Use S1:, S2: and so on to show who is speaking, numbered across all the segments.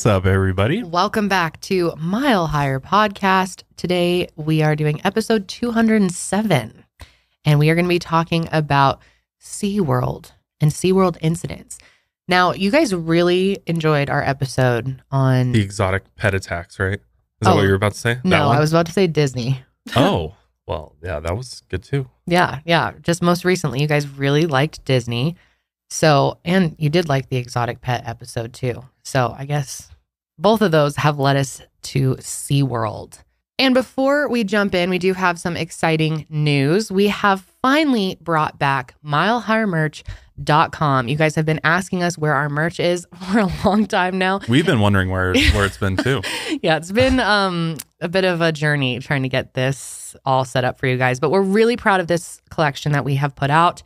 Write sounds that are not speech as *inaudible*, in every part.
S1: What's up, everybody?
S2: Welcome back to Mile Higher Podcast. Today we are doing episode 207, and we are going to be talking about SeaWorld and SeaWorld incidents. Now, you guys really enjoyed our episode on.
S1: The exotic pet attacks, right? Is that
S2: Oh,
S1: what you were about to say?
S2: No. I was about to say Disney.
S1: oh, *laughs* well, yeah, that was good too.
S2: Yeah, yeah. Just most recently, you guys really liked Disney. So, and you did like the exotic pet episode too. So, I guess both of those have led us to SeaWorld. And before we jump in, we do have some exciting news. We have finally brought back milehighermerch.com. You guys have been asking us where our merch is *laughs* for a long time now.
S1: We've been wondering where where it's been too. *laughs*
S2: yeah, it's been um, a bit of a journey trying to get this all set up for you guys, but we're really proud of this collection that we have put out.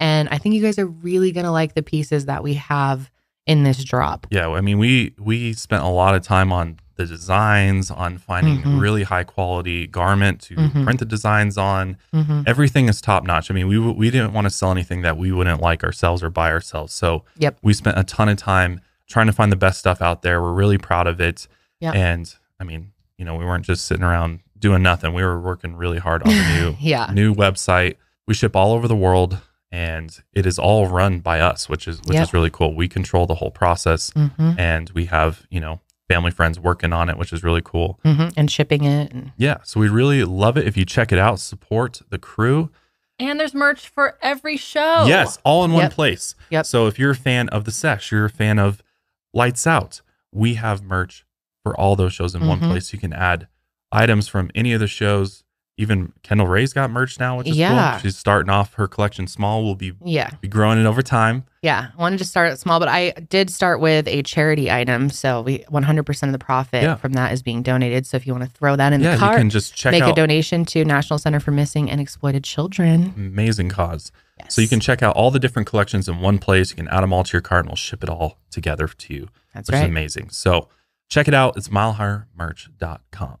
S2: And I think you guys are really going to like the pieces that we have in this drop.
S1: Yeah, I mean, we we spent a lot of time on the designs, on finding
S2: Mhm.
S1: really high quality garment to
S2: Mhm.
S1: print the designs on.
S2: hmm
S1: Everything is top notch. I mean, we we didn't want to sell anything that we wouldn't like ourselves or buy ourselves. So
S2: Yep.
S1: we spent a ton of time trying to find the best stuff out there. We're really proud of it.
S2: Yeah.
S1: And I mean, you know, we weren't just sitting around doing nothing. We were working really hard on the new *laughs*
S2: Yeah.
S1: new website. We ship all over the world and it is all run by us, which is which
S2: Yep.
S1: is really cool. We control the whole process
S2: hmm
S1: and we have, you know, family friends working on it, which is really cool.
S2: hmm And shipping it. And
S1: Yeah. So we really love it if you check it out, support the crew.
S3: And there's merch for every show.
S1: Yes, all in one
S2: Yep.
S1: place.
S2: Yep.
S1: So if you're a fan of the sesh, you're a fan of Lights Out, we have merch for all those shows in one
S2: Mhm.
S1: place. You can add items from any of the shows. Even Kendall Rae's got merch now, which is
S2: Yeah.
S1: cool. She's starting off her collection small. We'll be
S2: yeah.
S1: be growing it over time.
S2: Yeah. I wanted to start it small, but I did start with a charity item. So we 100% of the profit
S1: Yeah.
S2: from that is being donated. So if you want to throw that in
S1: yeah,
S2: the cart,
S1: you can just check
S2: make a donation to National Center for Missing and Exploited Children.
S1: amazing cause.
S2: Yes.
S1: So you can check out all the different collections in one place. You can add them all to your cart and we'll ship it all together to you,
S2: That's
S1: which is amazing. So check it out. It's milehighermerch.com.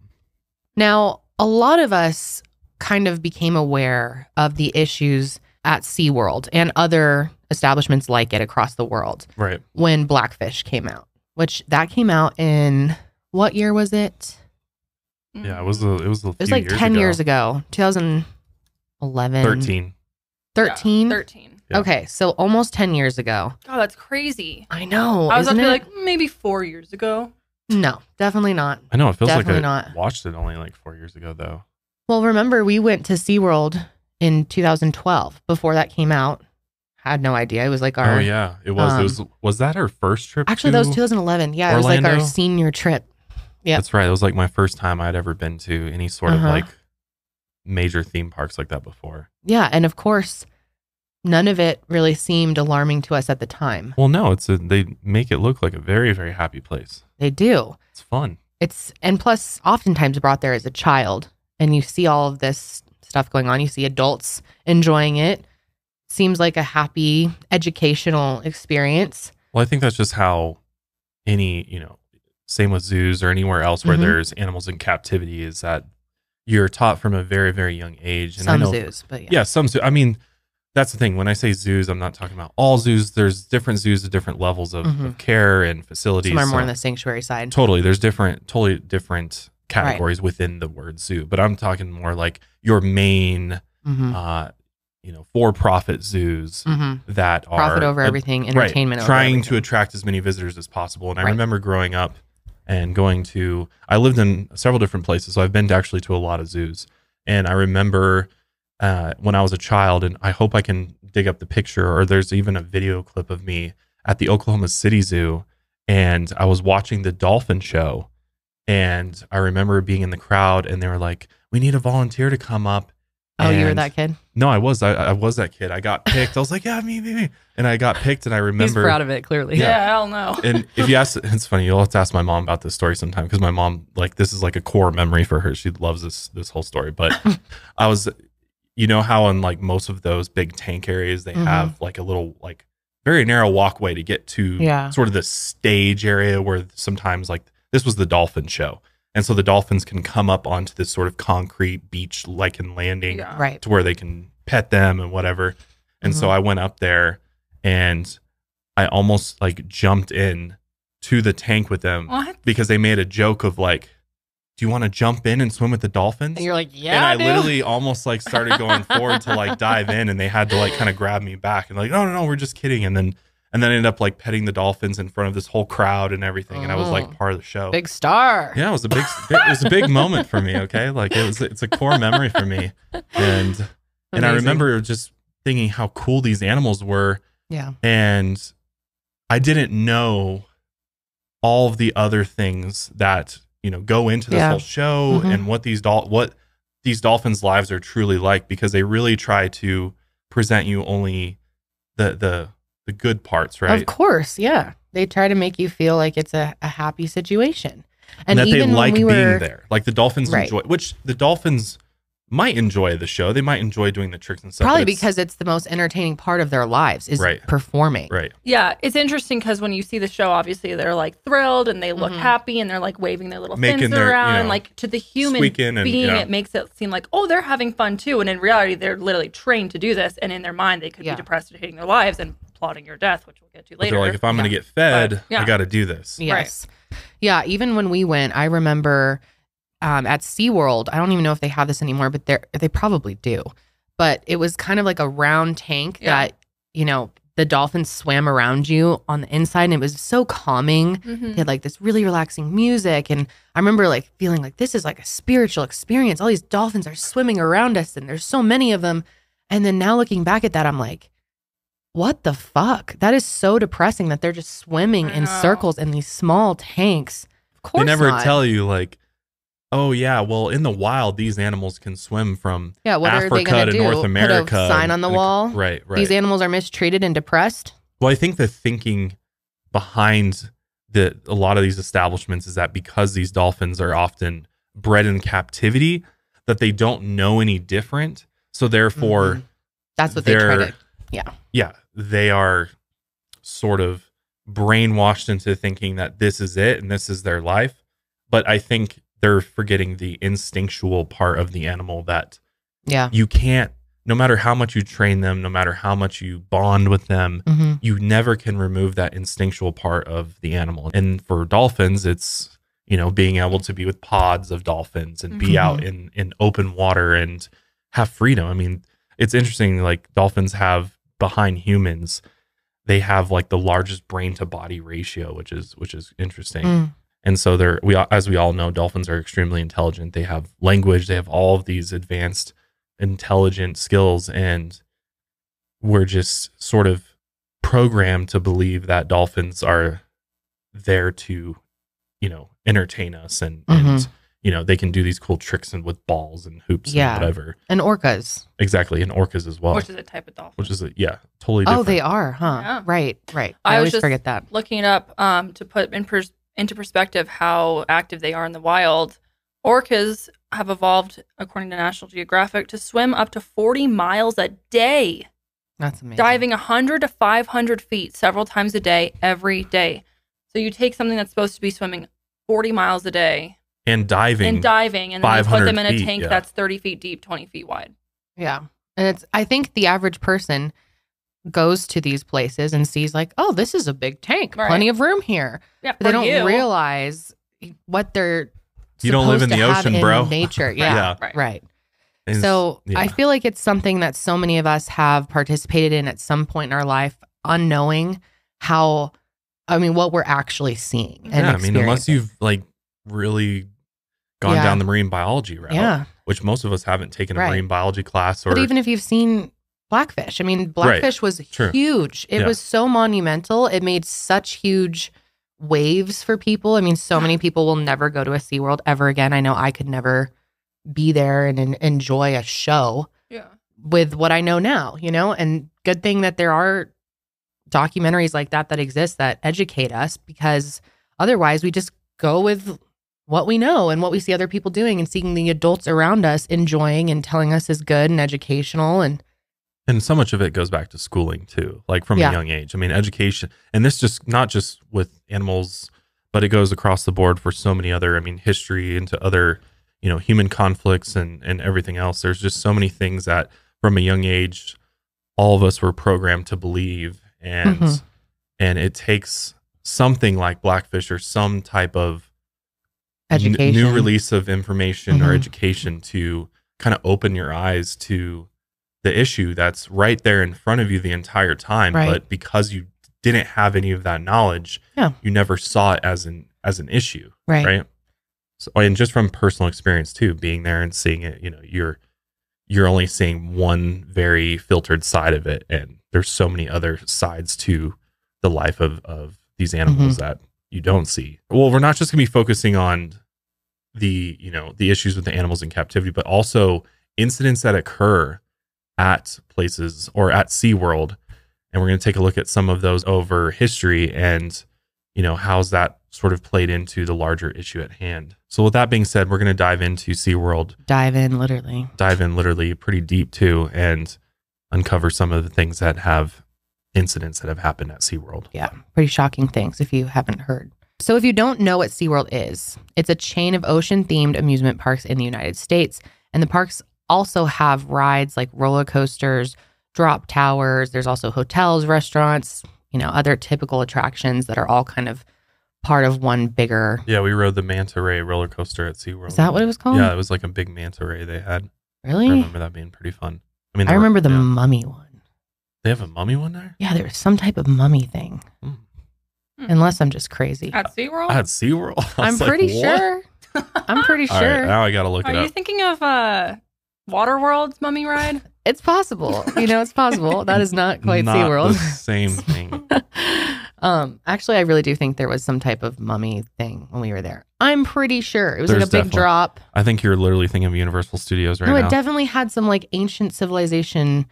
S2: Now, a lot of us kind of became aware of the issues at SeaWorld and other establishments like it across the world
S1: Right.
S2: when Blackfish came out, which that came out in what year was it?
S1: Yeah, it was a, it was a
S2: It was
S1: few
S2: like
S1: years
S2: 10
S1: ago.
S2: years ago, 2011.
S1: 13.
S2: 13?
S3: 13.
S1: Yeah.
S2: Okay, so almost 10 years ago.
S3: Oh, that's crazy.
S2: I know.
S3: I was about
S2: isn't
S3: to like, maybe four years ago.
S2: No, definitely not.
S1: I know it feels
S2: Definitely
S1: like I
S2: not.
S1: watched it only like four years ago though.
S2: Well, remember, we went to SeaWorld in 2012 before that came out. Had no idea. It was like our.
S1: oh yeah, it was.
S2: um,
S1: it was. Was that our first trip?
S2: Actually, that was 2011. Yeah, it was like our senior trip. Yeah,
S1: That's right. It was like my first time I'd ever been to any sort
S2: Uh-huh.
S1: of like major theme parks like that before.
S2: Yeah. And of course, none of it really seemed alarming to us at the time.
S1: Well, no, it's a, they make it look like a very very happy place.
S2: They do.
S1: It's fun.
S2: It's, and plus, oftentimes brought there as a child, and you see all of this stuff going on. You see adults enjoying it. Seems like a happy educational experience.
S1: Well, I think that's just how any you know, same with zoos or anywhere else where
S2: Mhm.
S1: there's animals in captivity is that you're taught from a very very young age. And I
S2: Some
S1: know
S2: zoos, but yeah.
S1: Yeah, some zoo. I mean, that's the thing. When I say zoos, I'm not talking about all zoos. There's different zoos at different levels of,
S2: Mhm.
S1: of care and facilities.
S2: Some are more
S1: So-
S2: on the sanctuary side.
S1: totally. There's different, totally different categories within the word zoo. But I'm talking more like your main,
S2: hmm
S1: uh, you know, for-profit zoos
S2: hmm
S1: that are
S2: Profit over everything,
S1: right,
S2: entertainment over
S1: trying to attract as many visitors as possible. And I
S2: Right.
S1: remember growing up and going to, I lived in several different places, so I've been to actually to a lot of zoos. And I remember uh, when I was a child, and I hope I can dig up the picture, or there's even a video clip of me at the Oklahoma City Zoo, and I was watching the dolphin show. And I remember being in the crowd, and they were like, "We need a volunteer to come up."
S2: Oh, you were that kid?
S1: No, I was. I, I was that kid. I got picked. I was like, "Yeah, me, me, me," and I got picked. And I remember
S2: He's proud of it, clearly.
S1: Yeah.
S3: Yeah, I don't know.
S1: and if you ask, it's funny. You'll have to ask my mom about this story sometime because my mom, like, this is like a core memory for her. She loves this this whole story. But *laughs* I was, you know, how in like most of those big tank areas, they
S2: Mhm.
S1: have like a little like very narrow walkway to get to
S2: Yeah.
S1: sort of the stage area where sometimes like this was the dolphin show, and so the dolphins can come up onto this sort of concrete beach like in landing
S3: Yeah.
S2: Right.
S1: to where they can pet them and whatever. And so
S2: Mhm.
S1: I went up there and I almost like jumped in to the tank with them
S3: What?
S1: because they made a joke of like, "Do you want to jump in and swim with the dolphins?"
S2: And you're like, yeah,
S1: and I
S2: dude.
S1: literally almost like *laughs* started going forward to like dive in, and they had to like kind of grab me back and like, no, no, no, we're just kidding. And then and then I ended up like petting the dolphins in front of this whole crowd and everything, and I was like
S2: Oh.
S1: part of the show.
S2: big star.
S1: yeah, it was a big, it was a big moment for me. Okay, like it was, it's a core memory for me, and and I remember just thinking how cool these animals were,
S2: Yeah.
S1: and I didn't know all of the other things that you know go into this
S2: Yeah.
S1: whole show
S2: Mhm.
S1: and what these dol- what these dolphins' lives are truly like because they really try to present you only the the the good parts, right?
S2: Of course, yeah. They try to make you feel like it's a, a happy situation.
S1: And,
S2: And,
S1: that they
S2: even
S1: like
S2: when we
S1: being
S2: were,
S1: there. Like the dolphins
S2: Right.
S1: enjoy, which the dolphins might enjoy the show. They might enjoy doing the tricks and stuff.
S2: probably
S1: it's-
S2: because it's the most entertaining part of their lives is
S1: Right.
S2: performing.
S1: right,
S3: Yeah, it's interesting because when you see the show, obviously they're like thrilled and they look
S2: Mhm.
S3: happy and they're like waving their little
S1: Making
S3: fins
S1: their, you
S3: around.
S1: know,
S3: and like to the human
S1: squeaking and,
S3: being,
S1: yeah.
S3: it makes it seem like, oh, they're having fun too. And in reality, they're literally trained to do this. And in their mind, they could
S2: Yeah.
S3: be depressed and hating their lives and plotting your death, which we'll get to
S1: but
S3: later.
S1: they're like, if I'm going to get fed,
S3: But, yeah.
S1: I got to do this.
S2: Yes. Yeah. Even when we went, I remember um, at SeaWorld, I don't even know if they have this anymore, but they they probably do. But it was kind of like a round tank
S3: Yeah.
S2: that, you know, the dolphins swam around you on the inside and it was so calming.
S3: Mhm.
S2: They had like this really relaxing music. And I remember like feeling like this is like a spiritual experience. All these dolphins are swimming around us and there's so many of them. And then now looking back at that, I'm like, what the fuck? That is so depressing that they're just swimming in circles in these small tanks. Of course,
S1: They never
S2: not.
S1: tell you like, oh yeah, well in the wild these animals can swim from
S2: Yeah, what are they
S1: Africa to
S2: do?
S1: North
S2: Put
S1: America.
S2: a sign on the
S1: and-
S2: wall.
S1: Right, right.
S2: These animals are mistreated and depressed.
S1: Well, I think the thinking behind the a lot of these establishments is that because these dolphins are often bred in captivity, that they don't know any different. So therefore,
S2: Mhm. That's what they try
S1: they're-
S2: to. Yeah.
S1: yeah, they are sort of brainwashed into thinking that this is it and this is their life. But I think they're forgetting the instinctual part of the animal that
S2: Yeah.
S1: you can't, no matter how much you train them, no matter how much you bond with them,
S2: hmm
S1: you never can remove that instinctual part of the animal. And for dolphins, it's you know being able to be with pods of dolphins and be
S2: Mhm.
S1: out in in open water and have freedom. I mean, it's interesting. Like dolphins have behind humans, they have like the largest brain to body ratio, which is which is interesting.
S2: Mm.
S1: And so they're we as we all know, dolphins are extremely intelligent. They have language. They have all of these advanced intelligent skills, and we're just sort of programmed to believe that dolphins are there to, you know, entertain us and and
S2: Mhm.
S1: you know they can do these cool tricks and with balls and hoops
S2: Yeah.
S1: and whatever.
S2: And orcas.
S1: Exactly, and orcas as well,
S3: which is a type of dolphin.
S1: which is a, yeah, totally.
S2: Oh, they are, huh?
S3: Yeah.
S2: Right, right.
S3: I
S2: I,
S3: was
S2: always
S3: just-
S2: forget that.
S3: looking it up um, to put in pers- into perspective how active they are in the wild. Orcas have evolved, according to National Geographic, to swim up to 40 miles a day,
S2: That's amazing.
S3: diving 100 to 500 feet several times a day, every day. So you take something that's supposed to be swimming 40 miles a day
S1: and diving.
S3: and diving, and then you put them in a
S1: feet,
S3: tank
S1: yeah.
S3: that's 30 feet deep, 20 feet wide.
S2: Yeah. And it's I think the average person goes to these places and sees like, oh, this is a big tank,
S3: Right.
S2: plenty of room here.
S3: Yeah,
S2: they don't
S3: you.
S2: realize what they're
S1: You don't live in the
S2: to
S1: ocean,
S2: in
S1: bro.
S2: Nature. *laughs* Yeah.
S1: Yeah.
S3: Right.
S2: Right.
S1: And
S2: So
S1: yeah.
S2: I feel like it's something that so many of us have participated in at some point in our life, unknowing how, I mean, what we're actually seeing. And
S1: yeah, I mean, unless you've like really gone
S2: Yeah.
S1: down the marine biology route,
S2: yeah.
S1: which most of us haven't taken a
S2: Right.
S1: marine biology class or
S2: But even if you've seen Blackfish, I mean, Blackfish was
S1: True.
S2: huge. It
S1: Yeah.
S2: was so monumental. It made such huge waves for people. I mean, so many people will never go to a SeaWorld ever again. I know I could never be there and en- enjoy a show
S3: Yeah.
S2: with what I know now, you know? And good thing that there are documentaries like that that exist that educate us because otherwise we just go with what we know and what we see other people doing and seeing the adults around us enjoying and telling us is good and educational and
S1: and so much of it goes back to schooling too, like from
S2: Yeah.
S1: a young age. I mean, education, and this just not just with animals, but it goes across the board for so many other. I mean, history into other, you know, human conflicts and and everything else. There's just so many things that from a young age, all of us were programmed to believe, and
S2: Mhm.
S1: and it takes something like Blackfish or some type of n-
S2: Education.
S1: new release of information or
S2: Mhm.
S1: education to kind of open your eyes to the issue that's right there in front of you the entire time
S2: Right.
S1: but because you didn't have any of that knowledge
S2: Yeah.
S1: you never saw it as an as an issue
S2: Right.
S1: right so and just from personal experience too being there and seeing it you know you're you're only seeing one very filtered side of it and there's so many other sides to the life of of these mm-hmm. animals that you don't see well we're not just going to be focusing on the you know the issues with the animals in captivity but also incidents that occur at places or at SeaWorld and we're going to take a look at some of those over history and you know how's that sort of played into the larger issue at hand so with that being said we're going to dive into SeaWorld
S2: Dive in, literally.
S1: dive in literally pretty deep too and uncover some of the things that have incidents that have happened at SeaWorld.
S2: Yeah, pretty shocking things if you haven't heard. So, if you don't know what SeaWorld is, it's a chain of ocean themed amusement parks in the United States. And the parks also have rides like roller coasters, drop towers. There's also hotels, restaurants, you know, other typical attractions that are all kind of part of one bigger.
S1: Yeah, we rode the manta ray roller coaster at SeaWorld.
S2: Is that what it was called?
S1: Yeah, it was like a big manta ray they had. I
S2: Really?
S1: remember that being pretty fun. I mean,
S2: I
S1: they were-
S2: remember the
S1: yeah.
S2: mummy one.
S1: They have a mummy one there?
S2: Yeah, there was some type of mummy thing.
S1: Hmm.
S2: Unless I'm just crazy.
S3: At SeaWorld?
S1: At SeaWorld? *laughs* I
S2: I'm
S1: was like,
S2: pretty
S1: "What?"
S2: sure. *laughs* I'm pretty sure.
S1: right, now I got to look
S3: Are
S1: it
S3: are
S1: you
S3: thinking of uh, Waterworld's mummy ride? *laughs*
S2: It's possible. You know, it's possible. That is not quite
S1: Not
S2: SeaWorld.
S1: the same *laughs* thing.
S2: um, actually, I really do think there was some type of mummy thing when we were there. I'm pretty sure it was
S1: There's
S2: like a big
S1: definitely-
S2: drop.
S1: I think you're literally thinking of Universal Studios right
S2: no,
S1: now.
S2: it definitely had some like ancient civilization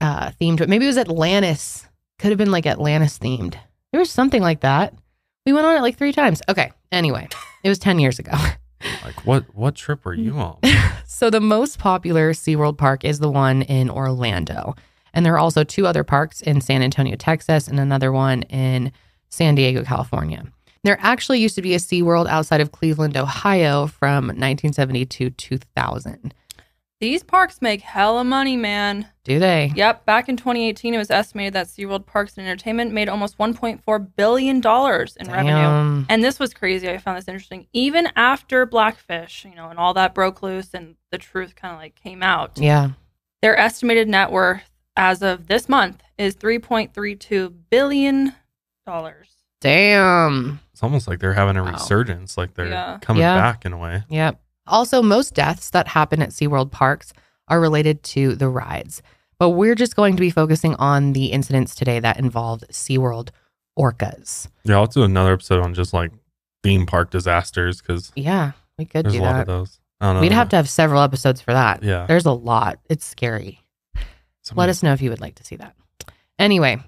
S2: uh, theme to it. Maybe it was Atlantis. Could have been like Atlantis themed. There was something like that. We went on it like three times. Okay. Anyway, it was 10 years ago. *laughs*
S1: like, what what trip were you on? *laughs*
S2: so the most popular SeaWorld park is the one in Orlando. And there are also two other parks in San Antonio, Texas, and another one in San Diego, California. There actually used to be a SeaWorld outside of Cleveland, Ohio from 1970 to 2000.
S3: These parks make hella money, man.
S2: Do they?
S3: Yep, back in 2018, it was estimated that SeaWorld Parks and Entertainment made almost $1.4 billion in revenue. And this was crazy. I found this interesting. Even after Blackfish, you know, and all that broke loose and the truth kind of like came out,
S2: Yeah.
S3: their estimated net worth as of this month is $3.32 billion.
S2: Damn.
S1: It's almost like they're having a
S2: Wow.
S1: resurgence, like they're
S3: Yeah.
S1: coming
S2: Yeah.
S1: back in a way.
S2: Yep. Also, most deaths that happen at SeaWorld parks are related to the rides. But we're just going to be focusing on the incidents today that involved SeaWorld orcas.
S1: Yeah, I'll do another episode on just like theme park disasters because
S2: Yeah, we could
S1: there's
S2: do
S1: a lot
S2: that.
S1: of those. I don't know.
S2: We'd have to have several episodes for that.
S1: Yeah.
S2: There's a lot. It's scary.
S1: Some-
S2: Let us know if you would like to see that. Anyway,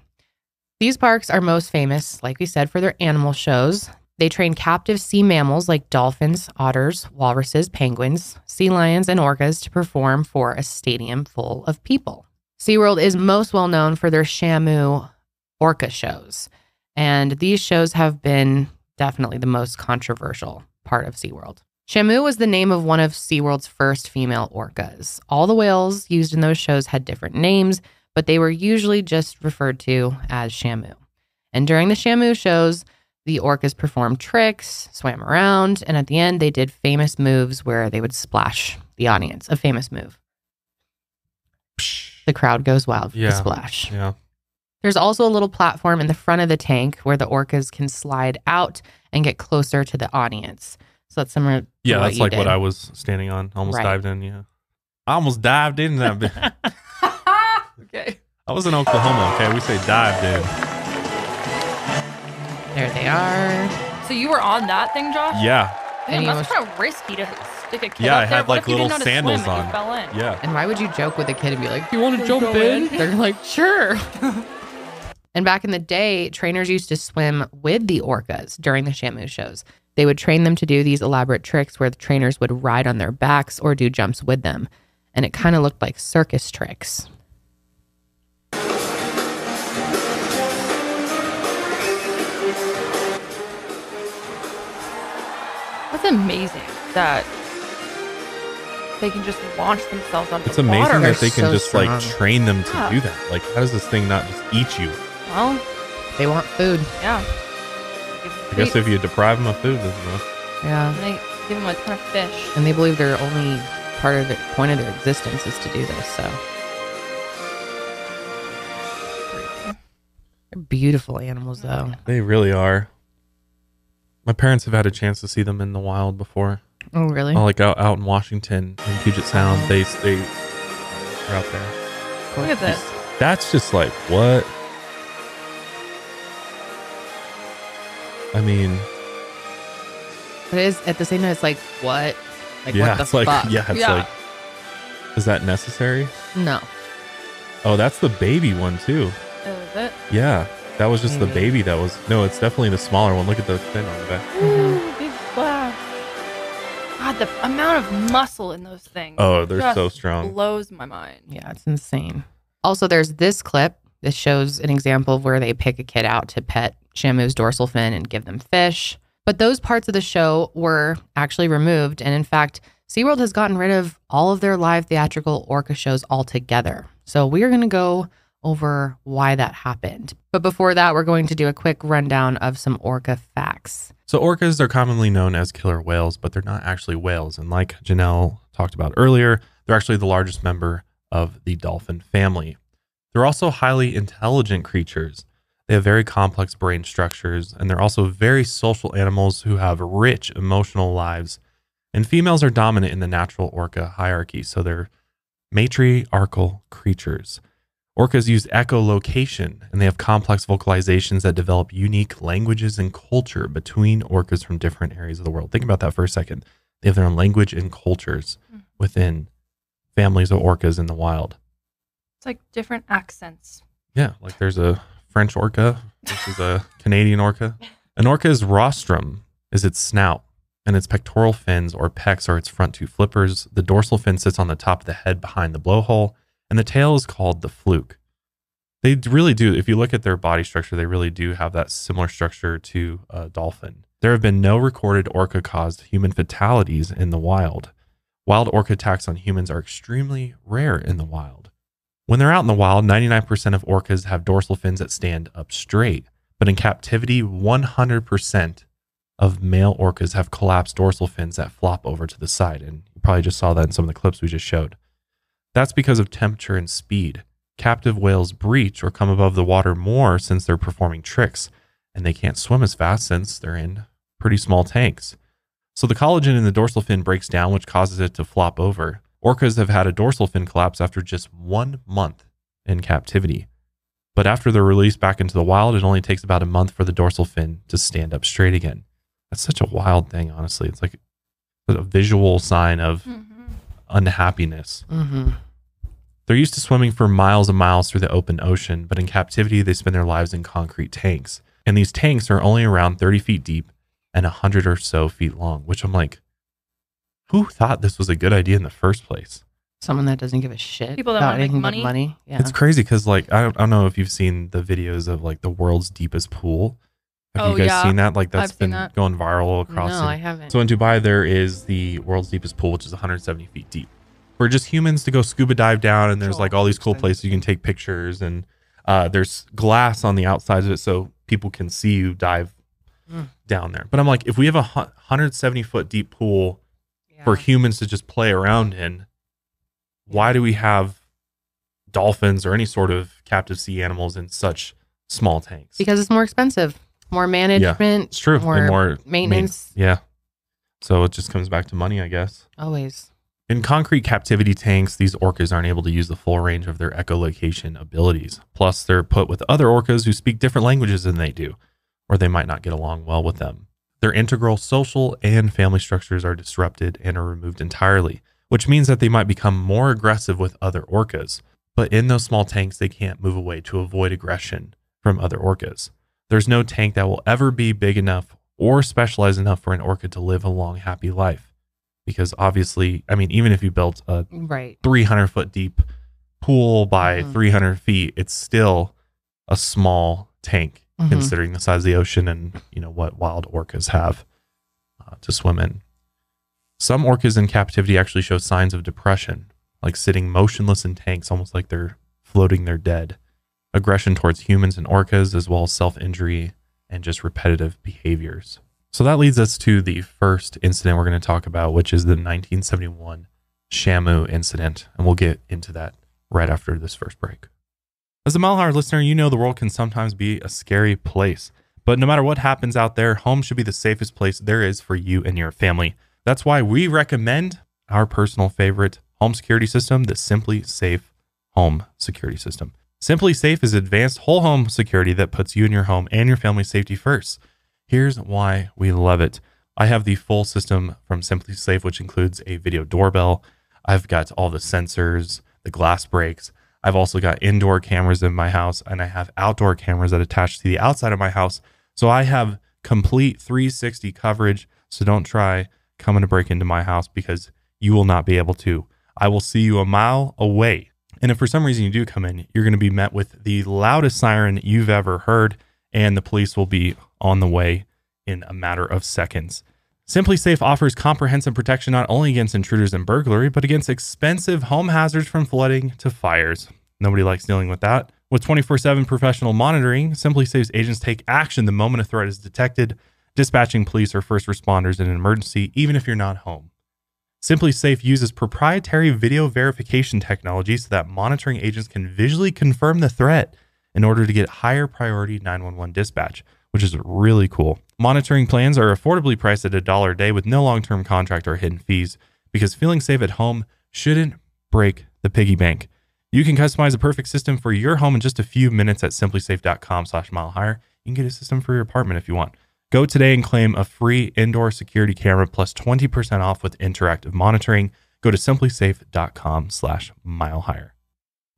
S2: these parks are most famous, like we said, for their animal shows. They train captive sea mammals like dolphins, otters, walruses, penguins, sea lions, and orcas to perform for a stadium full of people. SeaWorld is most well known for their Shamu orca shows. And these shows have been definitely the most controversial part of SeaWorld. Shamu was the name of one of SeaWorld's first female orcas. All the whales used in those shows had different names, but they were usually just referred to as Shamu. And during the Shamu shows, the orcas performed tricks, swam around, and at the end, they did famous moves where they would splash the audience. A famous move. The crowd goes wild for
S1: Yeah.
S2: the splash.
S1: Yeah.
S2: There's also a little platform in the front of the tank where the orcas can slide out and get closer to the audience. So that's similar.
S1: Yeah, that's like what. I was standing on. Almost
S2: Right.
S1: dived in. Yeah. I almost dived in that *laughs* bit.
S3: okay.
S1: I was in Oklahoma. Okay. We say dived in.
S2: There they are.
S3: So you were on that thing, Josh?
S1: Yeah.
S3: Man,
S2: And you
S3: that's
S2: was-
S3: kind of risky to stick a kid
S1: Yeah,
S3: up
S1: I
S3: there.
S1: had,
S3: What
S1: like,
S3: if you didn't
S1: little
S3: know to swim
S1: sandals
S3: and you
S1: on.
S3: fell in?
S1: Yeah.
S2: And why would you joke with a kid and be like, you want to jump in?"
S3: in.
S2: They're like, "Sure." and back in the day, trainers used to swim with the orcas during the Shamu shows. They would train them to do these elaborate tricks where the trainers would ride on their backs or do jumps with them, and it kind of looked like circus tricks.
S3: Amazing that they can just launch themselves onto
S1: It's
S3: the
S1: amazing
S3: water.
S1: that they can
S2: so
S1: just like train them to
S3: Yeah.
S1: do that. Like, how does this thing not just eat you?
S3: Well,
S2: They want food.
S3: yeah.
S1: I guess if you deprive them of food, that's enough.
S2: Yeah.
S3: and they give them a ton of fish.
S2: And they believe their only part of the point of their existence is to do this. So they're beautiful animals, though.
S1: They really are. My parents have had a chance to see them in the wild before.
S2: Oh, really?
S1: Oh, like out, out in Washington in Puget Sound. They they are out there.
S3: Look at this.
S1: That's just like what? I mean,
S2: But it is at the same time. It's like what? Like
S1: yeah,
S2: what the
S1: it's like
S2: fuck?
S1: yeah, it's
S3: Yeah.
S1: like is that necessary?
S2: No.
S1: Oh, that's the baby one too.
S3: Oh, is it?
S1: Yeah, that was just the
S2: mm.
S1: baby. That was no, it's definitely the smaller one. Look at the fin on the back.
S3: Ooh, big black. God, the amount of muscle in those things.
S1: Oh, they're
S3: just
S1: so strong.
S3: Blows my mind.
S2: Yeah, it's insane. Also, there's this clip. This shows an example of where they pick a kid out to pet Shamu's dorsal fin and give them fish. But those parts of the show were actually removed. And in fact, SeaWorld has gotten rid of all of their live theatrical orca shows altogether. So we are going to go over why that happened. But before that, we're going to do a quick rundown of some orca facts.
S1: So orcas are commonly known as killer whales, but they're not actually whales. And like Janelle talked about earlier, they're actually the largest member of the dolphin family. They're also highly intelligent creatures. They have very complex brain structures, and they're also very social animals who have rich emotional lives. And females are dominant in the natural orca hierarchy, so they're matriarchal creatures. Orcas use echolocation, and they have complex vocalizations that develop unique languages and culture between orcas from different areas of the world. Think about that for a second. They have their own language and cultures mm-hmm. within families of orcas in the wild.
S3: It's like different accents.
S1: Yeah, like there's a French orca versus a Canadian orca. An orca's rostrum is its snout, and its pectoral fins or pecs are its front two flippers. The dorsal fin sits on the top of the head behind the blowhole, and the tail is called the fluke. They really do. If you look at their body structure, they really do have that similar structure to a dolphin. There have been no recorded orca caused human fatalities in the wild. Wild orca attacks on humans are extremely rare in the wild. When they're out in the wild, 99% of orcas have dorsal fins that stand up straight. But in captivity, 100% of male orcas have collapsed dorsal fins that flop over to the side. And you probably just saw that in some of the clips we just showed. That's because of temperature and speed. Captive whales breach or come above the water more since they're performing tricks, and they can't swim as fast since they're in pretty small tanks. So the collagen in the dorsal fin breaks down, which causes it to flop over. Orcas have had a dorsal fin collapse after just one month in captivity. But after they're released back into the wild, it only takes about a month for the dorsal fin to stand up straight again. That's such a wild thing, honestly. It's like a visual sign of
S3: Mm-hmm.
S1: Unhappiness.
S2: Mm-hmm.
S1: They're used to swimming for miles and miles through the open ocean, but in captivity, they spend their lives in concrete tanks. And these tanks are only around 30 feet deep and 100 or so feet long, which I'm like, who thought this was a good idea in the first place?
S2: Someone that doesn't give a shit
S3: People that
S2: about
S3: wanna make money?
S2: money. Yeah.
S1: It's crazy because, like, I don't, I don't know if you've seen the videos of like the world's deepest pool. Have
S3: Oh,
S1: you guys
S3: yeah.
S1: seen that? Like, that's
S3: I've
S1: been
S3: that.
S1: going viral across.
S2: no,
S1: the-
S2: I haven't.
S1: So in Dubai, there is the world's deepest pool, which is 170 feet deep, for just humans to go scuba dive down. And there's
S2: Oh,
S1: like all these cool places you can take pictures, and uh, there's glass on the outsides of it so people can see you dive
S2: Mm.
S1: down there. But I'm like, if we have a 170 foot deep pool for humans to just play around in, why do we have dolphins or any sort of captive sea animals in such small tanks?
S2: because it's more expensive, more management.
S1: it's true.
S2: more
S1: more main-
S2: maintenance.
S1: yeah. So it just comes back to money, I guess.
S2: Always.
S1: In concrete captivity tanks, these orcas aren't able to use the full range of their echolocation abilities. Plus, they're put with other orcas who speak different languages than they do, or they might not get along well with them. Their integral social and family structures are disrupted and are removed entirely, which means that they might become more aggressive with other orcas. But in those small tanks, they can't move away to avoid aggression from other orcas. There's no tank that will ever be big enough or specialized enough for an orca to live a long, happy life. Because obviously, I mean, even if you built a
S2: Right.
S1: 300 foot deep pool by
S2: Mhm.
S1: 300 feet, it's still a small tank
S2: Mhm.
S1: considering the size of the ocean and you know what wild orcas have uh, to swim in. Some orcas in captivity actually show signs of depression, like sitting motionless in tanks, almost like they're floating they're dead. Aggression towards humans and orcas, as well as self injury and just repetitive behaviors. So that leads us to the first incident we're going to talk about, which is the 1971 Shamu incident. And we'll get into that right after this first break. As a High listener, you know the world can sometimes be a scary place. But no matter what happens out there, home should be the safest place there is for you and your family. That's why we recommend our personal favorite home security system, the SimpliSafe Home Security System. SimpliSafe is advanced whole home security that puts you and your home and your family safety first. Here's why we love it. I have the full system from SimpliSafe, which includes a video doorbell. I've got all the sensors, the glass breaks. I've also got indoor cameras in my house, and I have outdoor cameras that attach to the outside of my house. So I have complete 360 coverage. So don't try coming to break into my house because you will not be able to. I will see you a mile away. And if for some reason you do come in, you're going to be met with the loudest siren you've ever heard, and the police will be on the way in a matter of seconds. SimpliSafe offers comprehensive protection not only against intruders and burglary, but against expensive home hazards from flooding to fires. Nobody likes dealing with that. With 24 7 professional monitoring, SimpliSafe's agents take action the moment a threat is detected, dispatching police or first responders in an emergency, even if you're not home. SimpliSafe uses proprietary video verification technology so that monitoring agents can visually confirm the threat in order to get higher priority 911 dispatch, which is really cool. Monitoring plans are affordably priced at a dollar a day with no long term contract or hidden fees because feeling safe at home shouldn't break the piggy bank. You can customize a perfect system for your home in just a few minutes at simplisafe.com slash mile higher. You can get a system for your apartment if you want. Go today and claim a free indoor security camera plus 20% off with interactive monitoring. Go to simplisafe.com slash mile higher.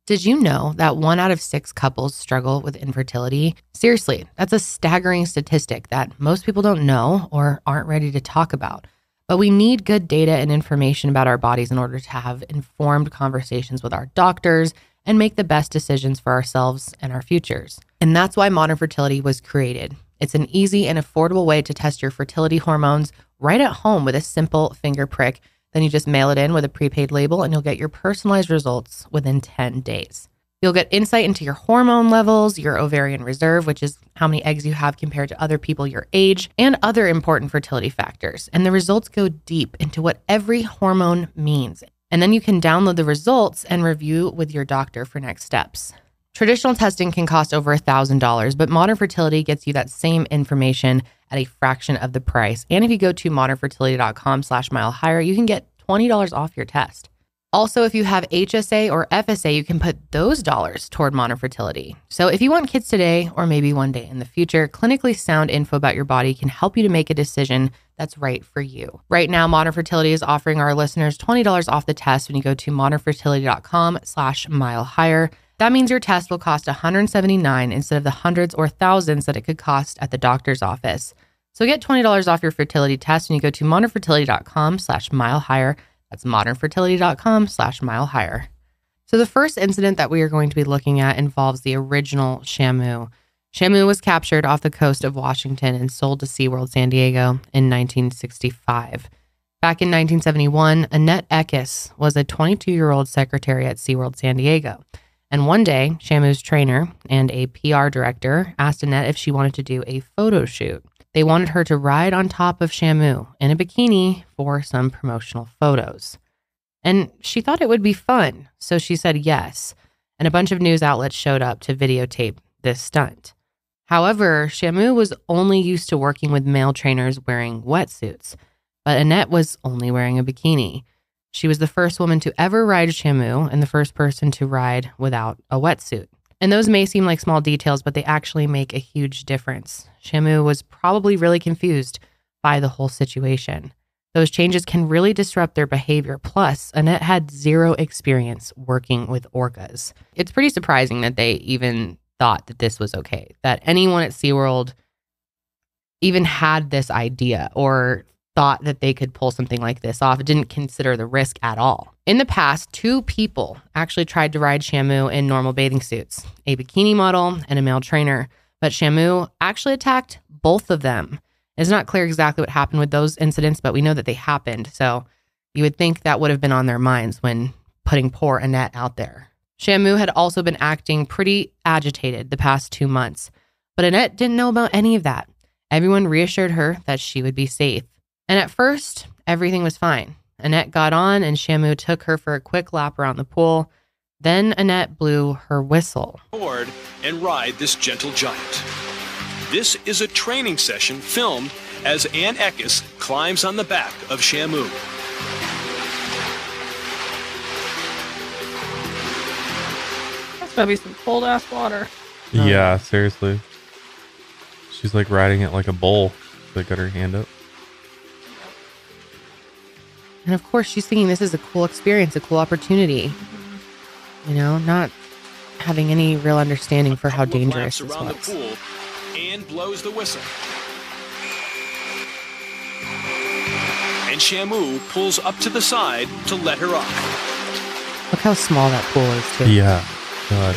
S2: Did you know that one out of six couples struggle with infertility? Seriously, that's a staggering statistic that most people don't know or aren't ready to talk about. But we need good data and information about our bodies in order to have informed conversations with our doctors and make the best decisions for ourselves and our futures. And that's why Modern Fertility was created. It's an easy and affordable way to test your fertility hormones right at home with a simple finger prick. Then you just mail it in with a prepaid label and you'll get your personalized results within 10 days. You'll get insight into your hormone levels, your ovarian reserve, which is how many eggs you have compared to other people your age, and other important fertility factors. And the results go deep into what every hormone means. And then you can download the results and review with your doctor for next steps. Traditional testing can cost over $1,000, but Modern Fertility gets you that same information at a fraction of the price. And if you go to modernfertility.com slash mile higher, you can get $20 off your test. Also, if you have HSA or FSA, you can put those dollars toward Modern Fertility. So if you want kids today or maybe one day in the future, clinically sound info about your body can help you to make a decision that's right for you. Right now, Modern Fertility is offering our listeners $20 off the test when you go to modernfertility.com slash mile higher. That means your test will cost 179 instead of the hundreds or thousands that it could cost at the doctor's office. So get $20 off your fertility test when you go to modernfertility.com slash mile higher. That's modernfertility.com slash mile higher. So the first incident that we are going to be looking at involves the original Shamu. Shamu was captured off the coast of Washington and sold to SeaWorld San Diego in 1965. Back in 1971, Annette Eckes was a 22 year old secretary at SeaWorld San Diego. And one day, Shamu's trainer and a PR director asked Annette if she wanted to do a photo shoot. They wanted her to ride on top of Shamu in a bikini for some promotional photos. And she thought it would be fun, so she said yes. And a bunch of news outlets showed up to videotape this stunt. However, Shamu was only used to working with male trainers wearing wetsuits, but Annette was only wearing a bikini. She was the first woman to ever ride Shamu and the first person to ride without a wetsuit. And those may seem like small details, but they actually make a huge difference. Shamu was probably really confused by the whole situation. Those changes can really disrupt their behavior. Plus, Annette had zero experience working with orcas. It's pretty surprising that they even thought that this was okay, that anyone at SeaWorld even had this idea or thought that they could pull something like this off, didn't consider the risk at all. In the past, two people actually tried to ride Shamu in normal bathing suits a bikini model and a male trainer. But Shamu actually attacked both of them. It's not clear exactly what happened with those incidents, but we know that they happened. So you would think that would have been on their minds when putting poor Annette out there. Shamu had also been acting pretty agitated the past two months. But Annette didn't know about any of that. Everyone reassured her that she would be safe. And at first, everything was fine. Annette got on and Shamu took her for a quick lap around the pool. Then Annette blew her whistle.
S4: board and ride this gentle giant. This is a training session filmed as Ann Eckes climbs on the back of Shamu.
S3: That's gotta be some cold ass water.
S1: Yeah, seriously. She's like riding it like a bull. They got her hand up.
S2: And of course, she's thinking this is a cool experience, a cool opportunity. You know, not having any real understanding for how dangerous
S4: laps
S2: this
S4: around
S2: was.
S4: the pool. Ann blows the whistle. And Shamu pulls up to the side to let her off.
S2: Look how small that pool is, too.
S1: Yeah. God.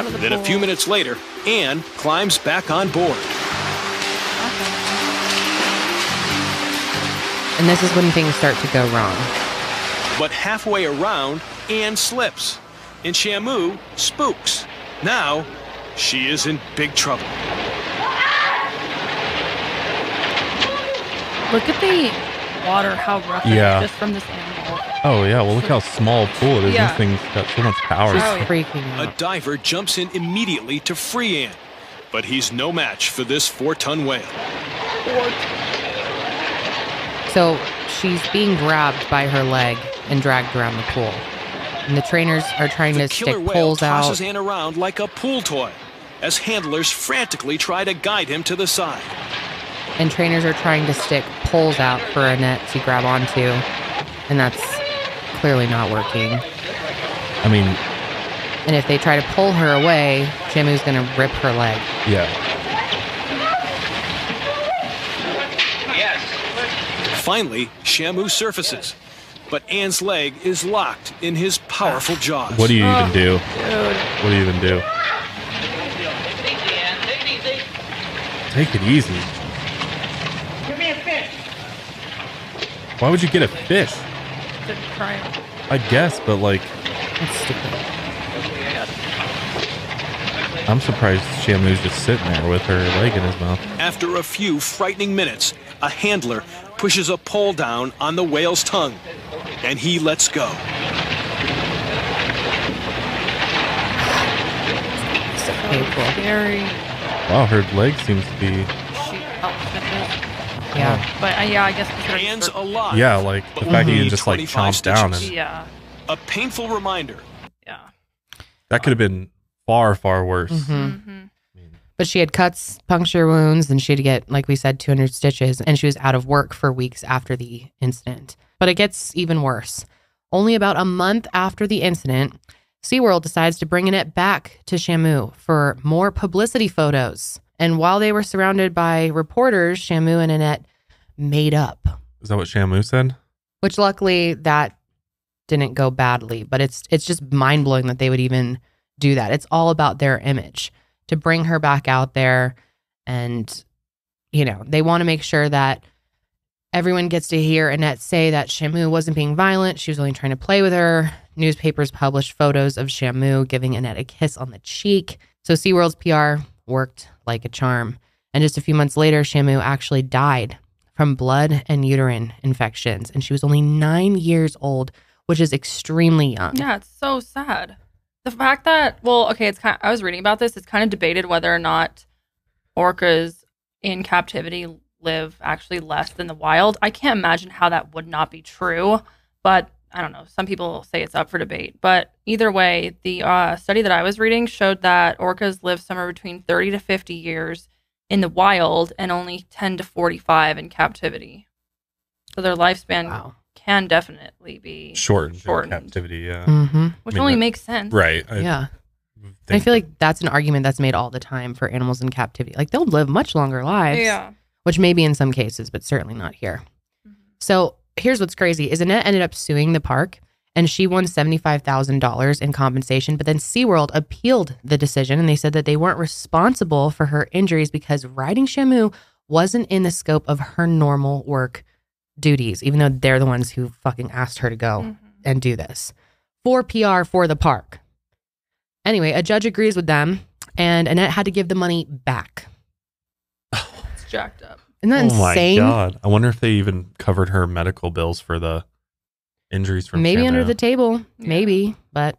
S3: Gets out of the
S4: Then a few minutes later, Ann climbs back on board.
S2: And this is when things start to go wrong.
S4: But halfway around, Ann slips, and Shamu spooks. Now, she is in big trouble.
S3: Look at the water, how rough it is
S1: Yeah.
S3: just from this animal.
S1: Oh yeah. Well, look how small a pool it is.
S3: Yeah.
S1: This thing's got so much power.
S2: She's
S3: Oh, yeah.
S2: freaking
S4: A diver jumps in immediately to free Ann, but he's no match for this four ton whale.
S2: So she's being grabbed by her leg and dragged around the pool. And the trainers are trying
S4: The
S2: to stick
S4: whale
S2: poles out.
S4: tosses Ann around like a pool toy as handlers frantically try to guide him to the side.
S2: and trainers are trying to stick poles out for Annette to grab onto, and that's clearly not working.
S1: I mean,
S2: And if they try to pull her away, Shamu's gonna rip her leg.
S1: yeah. Yes.
S4: Finally, Shamu surfaces, but Ann's leg is locked in his powerful jaws.
S1: What do you even
S3: Oh,
S1: do?
S3: Dude.
S1: What do you even do? Take it easy.
S5: Give me a fish.
S1: Why would you get a fish?
S3: Didn't try.
S1: I guess, but like,
S2: That's stupid.
S1: I'm surprised Shamu's just sitting there with her leg in his mouth.
S4: After a few frightening minutes, a handler pushes a pole down on the whale's tongue, and he lets go.
S2: So painful.
S3: Scary.
S1: Wow, her leg seems to be.
S3: She outstitches.
S2: Yeah.
S3: But uh, yeah, I guess considering
S4: Ann's
S3: for-
S4: alive.
S1: Yeah, like the
S4: but
S1: fact that you just like
S4: 25
S1: chomp down and
S3: Yeah.
S4: A painful reminder.
S3: Yeah.
S1: that could have been far, far worse.
S2: Mhm.
S3: hmm
S2: But she had cuts, puncture wounds, and she had to get, like we said, 200 stitches, and she was out of work for weeks after the incident. But it gets even worse. Only about a month after the incident, SeaWorld decides to bring Annette back to Shamu for more publicity photos. And while they were surrounded by reporters, Shamu and Annette made up,
S1: Is that what Shamu said?
S2: which luckily that didn't go badly. But it's it's just mind blowing that they would even do that. It's all about their image to bring her back out there and you know they want to make sure that everyone gets to hear annette say that shamu wasn't being violent she was only trying to play with her newspapers published photos of shamu giving annette a kiss on the cheek so seaworld's pr worked like a charm and just a few months later shamu actually died from blood and uterine infections and she was only nine years old which is extremely young
S3: Yeah, it's so sad. The fact that well, okay, it's kind. I was reading about this. It's kind of debated whether or not orcas in captivity live actually less than the wild. I can't imagine how that would not be true, but I don't know. Some people say it's up for debate. But either way, the uh, study that I was reading showed that orcas live somewhere between 30 to 50 years in the wild and only 10 to 45 in captivity. So their lifespan
S2: wow
S3: can definitely be
S1: Shortened, in
S3: Shortened.
S1: captivity. Yeah.
S2: mm-hmm.
S3: which
S1: I mean,
S3: only
S1: that-
S3: makes sense.
S1: Right. I
S2: yeah
S1: think
S2: I feel like that's an argument that's made all the time for animals in captivity. Like they'll live much longer lives,
S3: Yeah.
S2: which may be in some cases, but certainly not here. So here's what's crazy: is Annette ended up suing the park, and she won seventy five thousand dollars in compensation. But then SeaWorld appealed the decision, and they said that they weren't responsible for her injuries because riding Shamu wasn't in the scope of her normal work duties, even though they're the ones who fucking asked her to go
S3: Mhm.
S2: and do this for PR for the park. Anyway, a judge agrees with them, and Annette had to give the money back. *laughs*
S3: It's jacked up.
S2: Isn't that
S1: oh my god! I wonder if they even covered her medical bills for the injuries from
S2: Maybe under the table,
S3: Yeah.
S2: maybe, but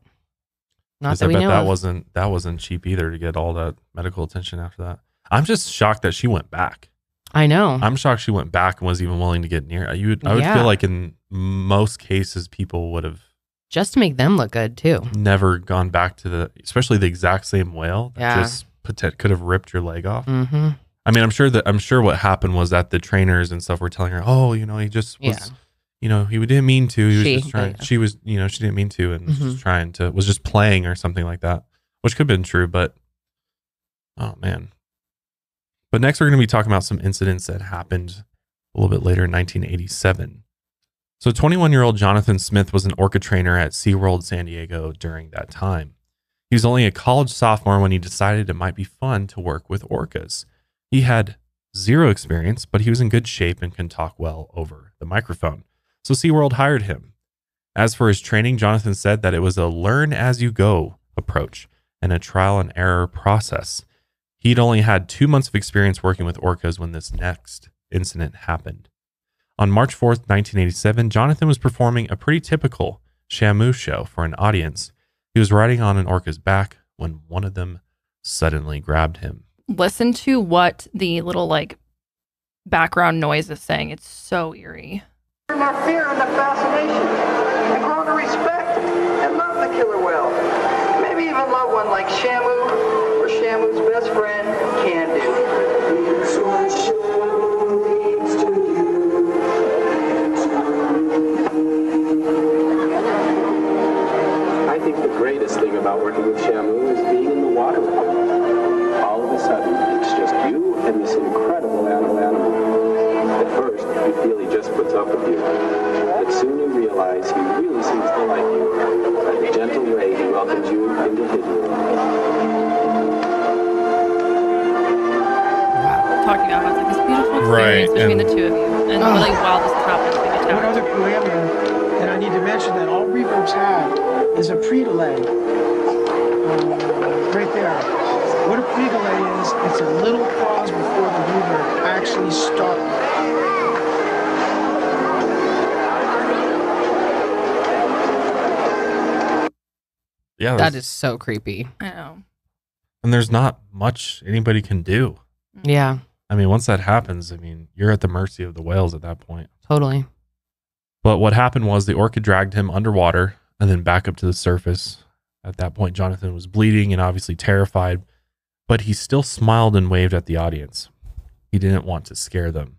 S2: not
S1: 'Cause
S2: that
S1: I
S2: we
S1: bet
S2: know
S1: that
S2: of.
S1: wasn't that wasn't cheap either to get all that medical attention after that. I'm just shocked that she went back.
S2: I know.
S1: I'm shocked she went back and was even willing to get near. You would, I would
S2: Yeah.
S1: feel like in most cases people would have
S2: Just to make them look good too.
S1: never gone back to the, especially the exact same whale that
S2: Yeah.
S1: just potent, could have ripped your leg off.
S2: Mm-hmm.
S1: I mean, I'm sure that I'm sure what happened was that the trainers and stuff were telling her, oh, you know, he just was,
S2: Yeah.
S1: you know, he didn't mean to. He was
S2: She,
S1: just trying.
S2: yeah.
S1: She was, you know, she didn't mean to, and was
S2: Mhm.
S1: just trying to was just playing or something like that, which could have been true, but oh man. But next, we're going to be talking about some incidents that happened a little bit later in 1987. So, 21 year old Jonathan Smith was an orca trainer at SeaWorld San Diego during that time. He was only a college sophomore when he decided it might be fun to work with orcas. He had zero experience, but he was in good shape and can talk well over the microphone. So SeaWorld hired him. As for his training, Jonathan said that it was a learn as you go approach and a trial and error process. He'd only had two months of experience working with orcas when this next incident happened. On March 4th, 1987, Jonathan was performing a pretty typical Shamu show for an audience. He was riding on an orca's back when one of them suddenly grabbed him.
S3: Listen to what the little like background noise is saying. It's so eerie.
S6: My fear and the fascination. I grow to respect and love the killer whale. Maybe even love one like Shamu or Shamu's best friend, Kandu.
S7: I think the greatest thing about working with Shamu is being in the water sudden, it's just you and this incredible animal animal. At first, you feel he just puts up with you. But soon you realize he really seems to like you. Like the gentle way he welcomes you into his world.
S3: Talking about like this beautiful
S1: Right,
S3: experience between
S1: and-
S3: the two of you. And
S6: Ugh.
S3: really, wow, this is happening. We get
S8: One other parameter that I need to mention that all reverbs have is a pre-delay. Um, right there. What a pre-delay is, it's a little pause before the reverb actually starts.
S1: Yeah,
S2: That
S1: there's-
S2: is so creepy.
S3: I know.
S1: and there's not much anybody can do. Mm.
S2: Yeah,
S1: I mean, once that happens, I mean, you're at the mercy of the whales at that point.
S2: totally.
S1: But what happened was the orca dragged him underwater and then back up to the surface. At that point, Jonathan was bleeding and obviously terrified, but he still smiled and waved at the audience. He didn't want to scare them.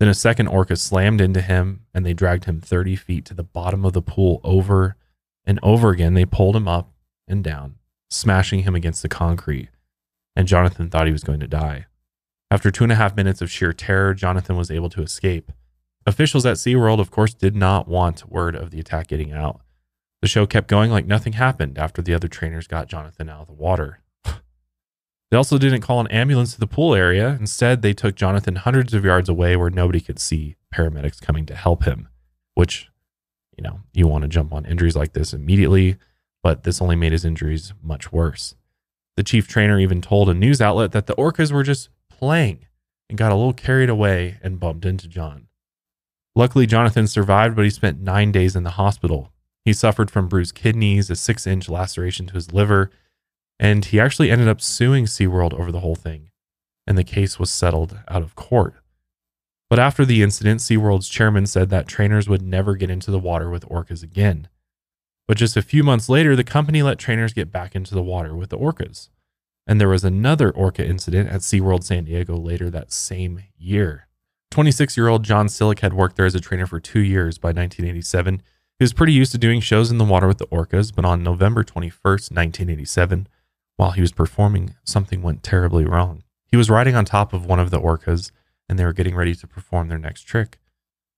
S1: Then a second orca slammed into him and they dragged him 30 feet to the bottom of the pool over and over again. They pulled him up and down, smashing him against the concrete. And Jonathan thought he was going to die. After two and a half minutes of sheer terror, Jonathan was able to escape. Officials at SeaWorld, of course, did not want word of the attack getting out. The show kept going like nothing happened after the other trainers got Jonathan out of the water. They also didn't call an ambulance to the pool area. Instead, they took Jonathan hundreds of yards away where nobody could see paramedics coming to help him, which, you know, you want to jump on injuries like this immediately, but this only made his injuries much worse. The chief trainer even told a news outlet that the orcas were just playing and got a little carried away and bumped into John. Luckily, Jonathan survived, but he spent nine days in the hospital. He suffered from bruised kidneys, a six inch laceration to his liver, and he actually ended up suing SeaWorld over the whole thing. And the case was settled out of court. But after the incident, SeaWorld's chairman said that trainers would never get into the water with orcas again. But just a few months later, the company let trainers get back into the water with the orcas. And there was another orca incident at SeaWorld San Diego later that same year. 26 year old John Sillick had worked there as a trainer for two years by 1987. He was pretty used to doing shows in the water with the orcas, but on November 21st, 1987, while he was performing, something went terribly wrong. He was riding on top of one of the orcas, and they were getting ready to perform their next trick.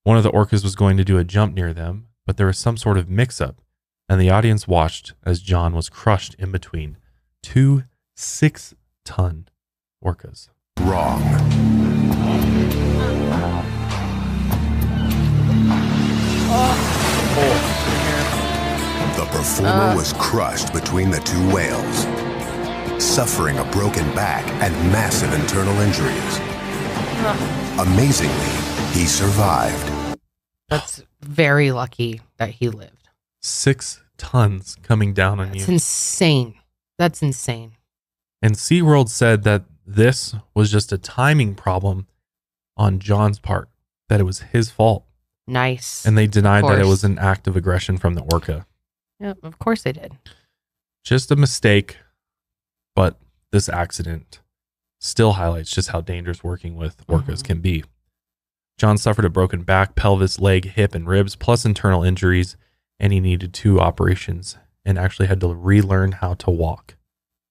S1: One of the orcas was going to do a jump near them, but there was some sort of mix up, and the audience watched as John was crushed in between two six ton orcas.
S9: Wrong. Oh. The performer uh. was crushed between the two whales suffering a broken back and massive internal injuries. Amazingly, he survived.
S2: That's very lucky that he lived.
S1: Six tons coming down on
S2: That's
S1: you.
S2: That's insane. That's insane.
S1: And SeaWorld said that this was just a timing problem on John's part, that it was his fault.
S2: Nice.
S1: And they denied that it was an act of aggression from the orca.
S2: Yep, of course they did.
S1: Just a mistake, but this accident still highlights just how dangerous working with orcas
S2: Mhm.
S1: can be. John suffered a broken back, pelvis, leg, hip, and ribs, plus internal injuries, and he needed two operations and actually had to relearn how to walk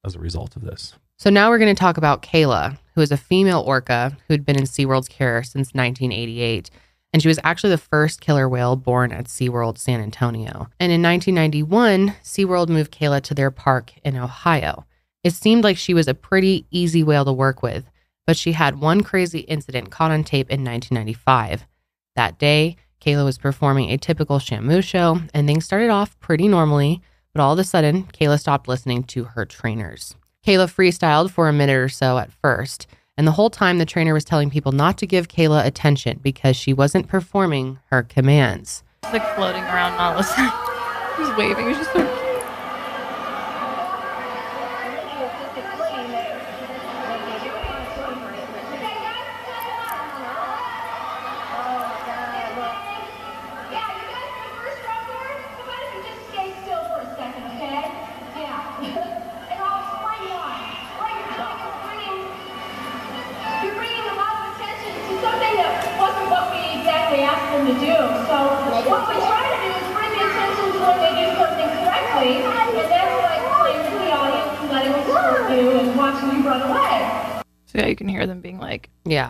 S1: as a result of this.
S2: So now we're going to talk about Kayla, who is a female orca who'd been in SeaWorld's care since 1988. And she was actually the first killer whale born at SeaWorld San Antonio. And in 1991, SeaWorld moved Kayla to their park in Ohio. It seemed like she was a pretty easy whale to work with, but she had one crazy incident caught on tape in 1995. That day, Kayla was performing a typical Shamu show, and things started off pretty normally, but all of a sudden, Kayla stopped listening to her trainers. Kayla freestyled for a minute or so at first, and the whole time the trainer was telling people not to give Kayla attention because she wasn't performing her commands.
S3: Just like floating around, not listening. *laughs* He's waving. He's just so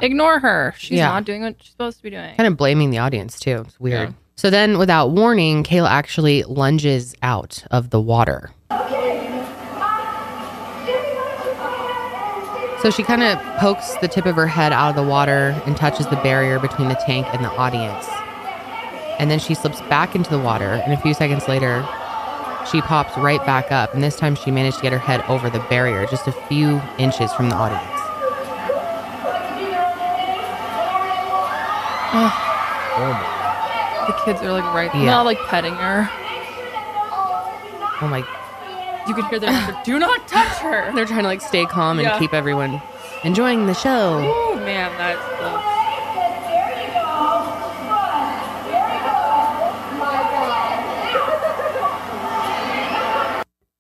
S3: Yeah. "Ignore her. She's
S2: Yeah.
S3: not doing what she's supposed to be doing."
S2: Kind of blaming the audience too. It's weird.
S3: Yeah.
S2: So then, without warning, Kayla actually lunges out of the water. So she kind of pokes the tip of her head out of the water and touches the barrier between the tank and the audience. And then she slips back into the water. And a few seconds later, she pops right back up. And this time she managed to get her head over the barrier, just a few inches from the audience. Oh.
S3: Oh, the kids are like right
S2: Yeah.
S3: not like petting her.
S2: Oh my.
S3: You can hear them. like, Do not touch her. *laughs*
S2: They're trying to like stay calm and
S3: Yeah.
S2: keep everyone enjoying the show.
S3: Oh man, that's.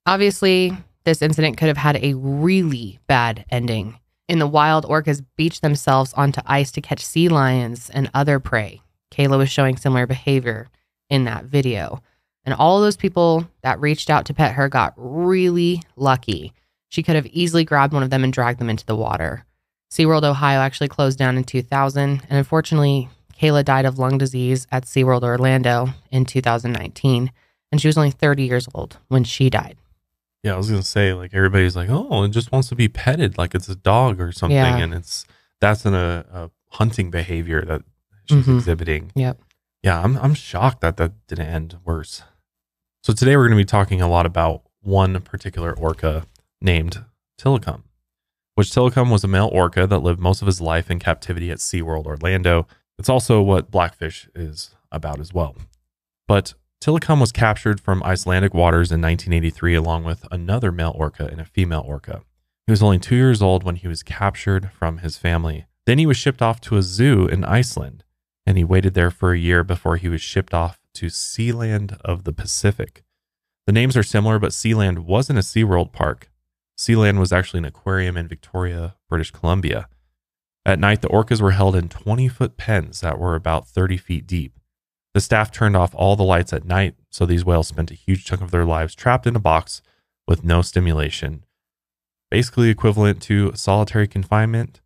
S2: Obviously, this incident could have had a really bad ending. In the wild, orcas beach themselves onto ice to catch sea lions and other prey. Kayla was showing similar behavior in that video. And all those people that reached out to pet her got really lucky. She could have easily grabbed one of them and dragged them into the water. SeaWorld Ohio actually closed down in 2000, and unfortunately, Kayla died of lung disease at SeaWorld Orlando in 2019, and she was only 30 years old when she died.
S1: Yeah, I was gonna say like everybody's like, oh, it just wants to be petted like it's a dog or something,
S2: Yeah.
S1: and it's that's an, a, a hunting behavior that she's
S2: Mhm.
S1: exhibiting.
S2: Yep.
S1: Yeah, I'm I'm shocked that that didn't end worse. So today we're gonna be talking a lot about one particular orca named Tilikum, which Tilikum was a male orca that lived most of his life in captivity at SeaWorld Orlando. It's also what Blackfish is about as well. But Tilikum was captured from Icelandic waters in 1983 along with another male orca and a female orca. He was only two years old when he was captured from his family. Then he was shipped off to a zoo in Iceland, and he waited there for a year before he was shipped off to Sealand of the Pacific. The names are similar, but Sealand wasn't a SeaWorld park. Sealand was actually an aquarium in Victoria, British Columbia. At night, the orcas were held in 20 foot pens that were about 30 feet deep. The staff turned off all the lights at night, so these whales spent a huge chunk of their lives trapped in a box with no stimulation, basically equivalent to solitary confinement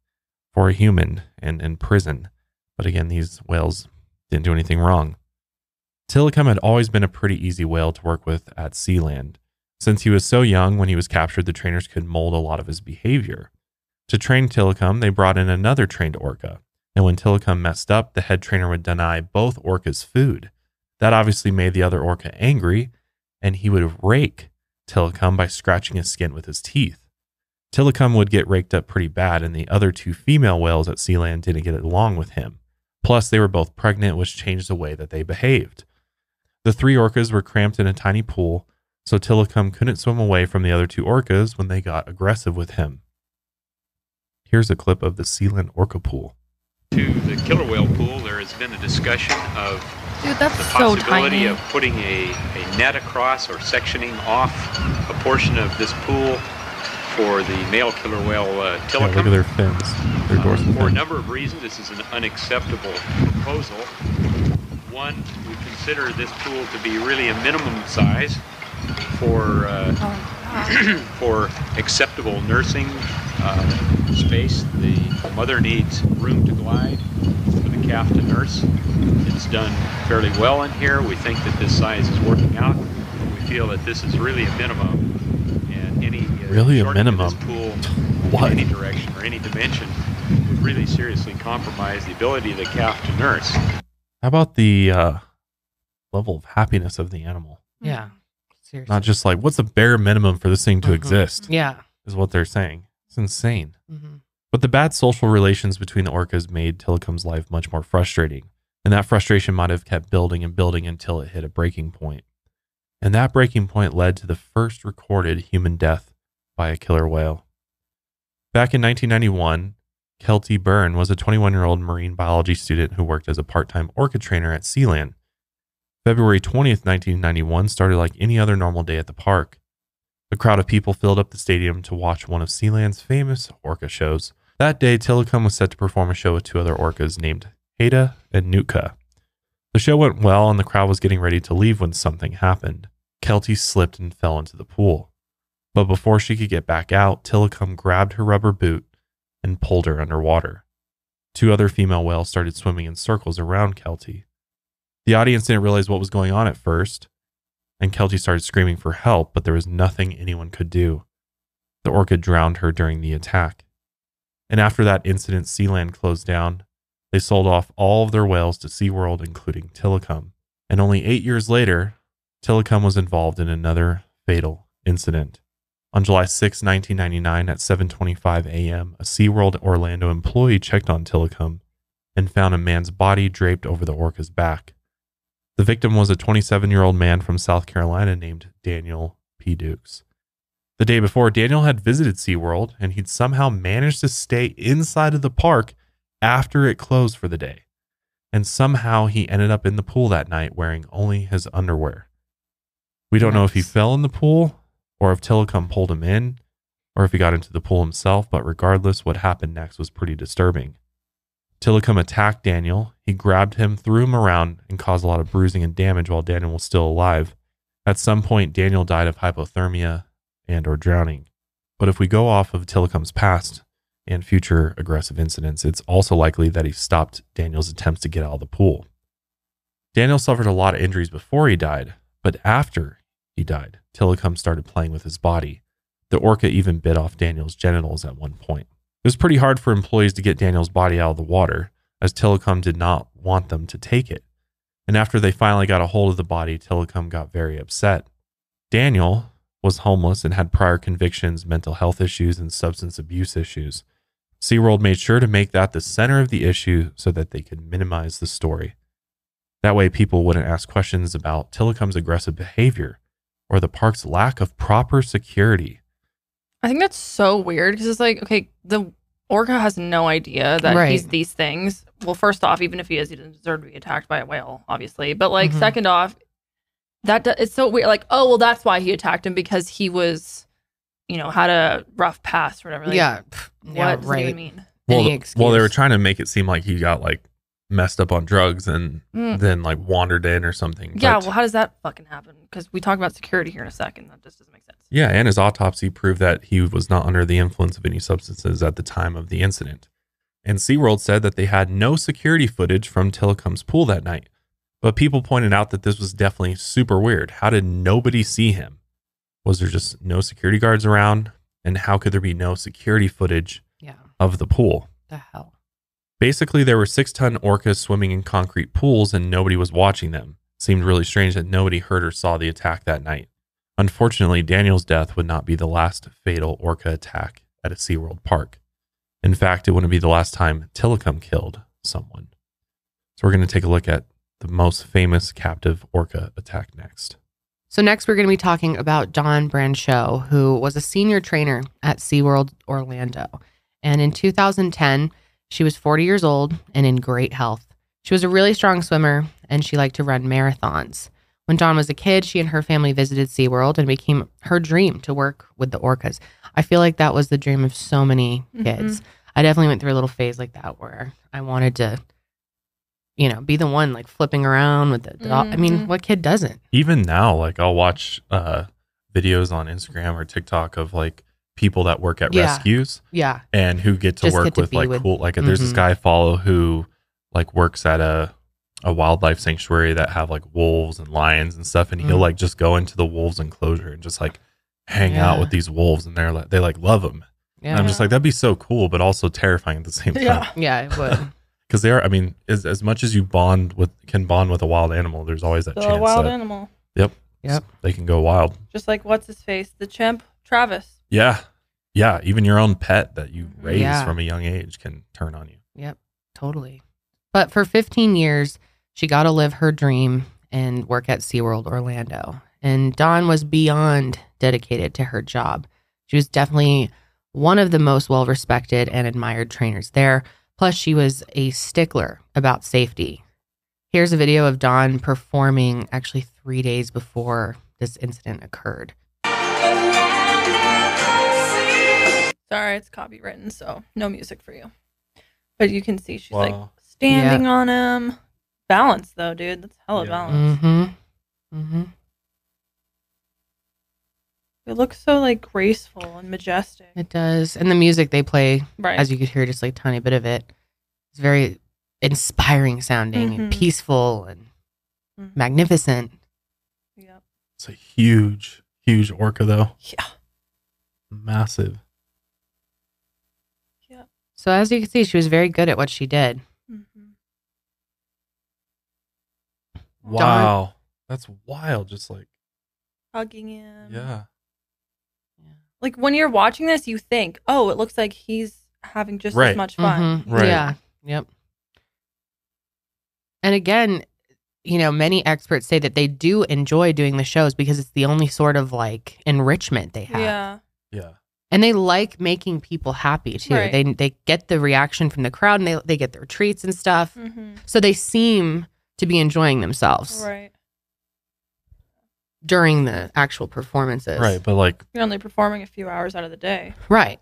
S1: for a human and in prison. But again, these whales didn't do anything wrong. Tilikum had always been a pretty easy whale to work with at Sealand. Since he was so young when he was captured, the trainers could mold a lot of his behavior. To train Tilikum, they brought in another trained orca. And when Tilikum messed up, the head trainer would deny both orcas food. That obviously made the other orca angry, and he would rake Tilikum by scratching his skin with his teeth. Tilikum would get raked up pretty bad, and the other two female whales at Sealand didn't get along with him. Plus, they were both pregnant, which changed the way that they behaved. The three orcas were cramped in a tiny pool, so Tilikum couldn't swim away from the other two orcas when they got aggressive with him. Here's a clip of the Sealand Orca pool.
S10: To the killer whale pool, there has been a discussion of
S3: Dude, that's
S10: the possibility
S3: tiny.
S10: of putting a, a net across or sectioning off a portion of this pool for the male killer whale uh,
S1: Yeah, look at their fins, their dorsal
S10: For a number of reasons, this is an unacceptable proposal. One, we consider this pool to be really a minimum size for uh, *clears throat* for acceptable nursing uh, space. The mother needs room to glide for the calf to nurse. It's done fairly well in here. We think that this size is working out. We feel that this is really a minimum, and any uh,
S1: Really a minimum?
S10: this pool *laughs*
S1: What?
S10: in any direction or any dimension would really seriously compromise the ability of the calf to nurse.
S1: How about the uh, level of happiness of the animal?
S2: Yeah. Seriously.
S1: Not just like, what's the bare minimum for this thing to
S2: Mhm.
S1: exist?
S2: Yeah.
S1: Is what they're saying. It's insane.
S2: hmm
S1: But the bad social relations between the orcas made Tilikum's life much more frustrating. And that frustration might have kept building and building until it hit a breaking point. And that breaking point led to the first recorded human death by a killer whale. Back in 1991, Kelty Byrne was a 21 year old marine biology student who worked as a part time orca trainer at Sealand. February 20th, 1991 started like any other normal day at the park. A crowd of people filled up the stadium to watch one of Sealand's famous orca shows. That day, Tilikum was set to perform a show with two other orcas named Haida and Nootka. The show went well, and the crowd was getting ready to leave when something happened. Kelty slipped and fell into the pool. But before she could get back out, Tilikum grabbed her rubber boot and pulled her underwater. Two other female whales started swimming in circles around Kelty. The audience didn't realize what was going on at first, and Kelty started screaming for help, but there was nothing anyone could do. The orca drowned her during the attack. And after that incident, Sealand closed down. They sold off all of their whales to SeaWorld, including Tilikum. And only eight years later, Tilikum was involved in another fatal incident. On July 6, 1999, at 7:25 a.m., a SeaWorld Orlando employee checked on Tilikum and found a man's body draped over the orca's back. The victim was a 27-year-old man from South Carolina named Daniel P. Dukes. The day before, Daniel had visited SeaWorld and he'd somehow managed to stay inside of the park after it closed for the day. And somehow he ended up in the pool that night wearing only his underwear. We don't know if he fell in the pool or if Tilikum pulled him in or if he got into the pool himself, but regardless, what happened next was pretty disturbing. Tilikum attacked Daniel. He grabbed him, threw him around, and caused a lot of bruising and damage while Daniel was still alive. At some point, Daniel died of hypothermia and or drowning. But if we go off of Tilikum's past and future aggressive incidents, it's also likely that he stopped Daniel's attempts to get out of the pool. Daniel suffered a lot of injuries before he died, but after he died, Tilikum started playing with his body. The orca even bit off Daniel's genitals at one point. It was pretty hard for employees to get Daniel's body out of the water, as Tilikum did not want them to take it. And after they finally got a hold of the body, Tilikum got very upset. Daniel was homeless and had prior convictions, mental health issues, and substance abuse issues. SeaWorld made sure to make that the center of the issue so that they could minimize the story. That way, people wouldn't ask questions about Tilikum's aggressive behavior or the park's lack of proper security.
S3: I think that's so weird because it's like, okay, the orca has no idea that
S2: Right.
S3: he's these things. Well, first off, even if he is, he doesn't deserve to be attacked by a whale, obviously. But like,
S2: Mhm.
S3: second off, that do- it's so weird. Like, oh well, that's why he attacked him because he was, you know, had a rough past or whatever. Like,
S2: yeah. pff,
S3: what
S2: yeah,
S3: does
S2: right.
S3: it even mean?
S1: Well,
S2: Any
S1: the- well, they were trying to make it seem like he got like messed up on drugs and
S3: Mm.
S1: then like wandered in or something.
S3: Yeah,
S1: But-
S3: well, how does that fucking happen? Because we talk about security here in a second. That just doesn't make sense.
S1: Yeah, and his autopsy proved that he was not under the influence of any substances at the time of the incident. And SeaWorld said that they had no security footage from Tilikum's pool that night. But people pointed out that this was definitely super weird. How did nobody see him? Was there just no security guards around? And how could there be no security footage
S2: Yeah.
S1: of the pool?
S2: The hell.
S1: Basically, there were six ton orcas swimming in concrete pools and nobody was watching them. seemed really strange that nobody heard or saw the attack that night. Unfortunately, Daniel's death would not be the last fatal orca attack at a SeaWorld park. In fact, it wouldn't be the last time Tilikum killed someone. So we're going to take a look at the most famous captive orca attack next.
S2: So next we're going to be talking about Dawn Brancheau, who was a senior trainer at SeaWorld Orlando. And in 2010, she was 40 years old and in great health. She was a really strong swimmer and she liked to run marathons. When Dawn was a kid, she and her family visited SeaWorld and became her dream to work with the orcas. I feel like that was the dream of so many kids. I definitely went through a little phase like that where I wanted to, you know, be the one like flipping around with the dog. I mean,
S3: Mhm.
S2: what kid doesn't?
S1: Even now, like I'll watch uh, videos on Instagram or TikTok of like people that work at
S2: Yeah.
S1: rescues
S2: Yeah.
S1: and who get to
S2: Just
S1: work
S2: get to
S1: with like
S2: with-
S1: cool like there's this
S2: Mhm.
S1: guy I follow who like works at a a wildlife sanctuary that have like wolves and lions and stuff and he'll
S2: Mm.
S1: like just go into the wolves enclosure and just like hang out with these wolves and they're like they like love them
S2: Yeah.
S1: and i'm just like that'd be so cool but also terrifying at the same time
S3: Yeah.
S2: Yeah, it would. *laughs*
S1: because they are i mean as, as much as you bond with can bond with a wild animal there's always that
S3: Still a
S1: chance
S3: wild
S1: that
S3: animal.
S1: yep
S2: Yep.
S1: they can go wild
S3: Just like what's his face? The chimp, Travis.
S1: yeah yeah even your own pet that you raise
S2: Yeah.
S1: from a young age can turn on you
S2: Yep, totally. But for 15 years, she got to live her dream and work at SeaWorld Orlando. And Dawn was beyond dedicated to her job. She was definitely one of the most well respected and admired trainers there. Plus, she was a stickler about safety. Here's a video of Dawn performing actually three days before this incident occurred.
S3: Sorry, it's copywritten, so no music for you. But you can see she's like
S1: Wow.
S3: standing on him. Balance though, dude. That's hella
S1: Yeah.
S3: balance.
S2: Mm-hmm. Mm-hmm.
S3: It looks so like graceful and majestic.
S2: It does. And the music they play
S3: Right.
S2: as you could hear just like a tiny bit of it. It's very inspiring sounding and
S3: Mhm.
S2: peaceful and
S3: Mhm.
S2: magnificent.
S3: Yep.
S1: It's a huge, huge orca though.
S3: Yeah.
S1: Massive.
S3: Yep.
S2: So as you can see, she was very good at what she did.
S3: Mhm.
S1: Wow. That's wild. Just like
S3: Hugging him.
S1: yeah.
S3: Like when you're watching this, you think, oh, it looks like he's having just
S1: Right.
S3: as much fun.
S2: Mhm.
S1: Right.
S2: Yeah. Yep. And again, you know, many experts say that they do enjoy doing the shows because it's the only sort of like enrichment they have.
S3: Yeah.
S1: Yeah.
S2: And they like making people happy too.
S3: Right.
S2: They they get the reaction from the crowd and they they get their treats and stuff.
S3: hmm
S2: So they seem to be enjoying themselves
S3: Right.
S2: during the actual performances.
S1: Right. But like
S3: You're only performing a few hours out of the day,
S2: Right.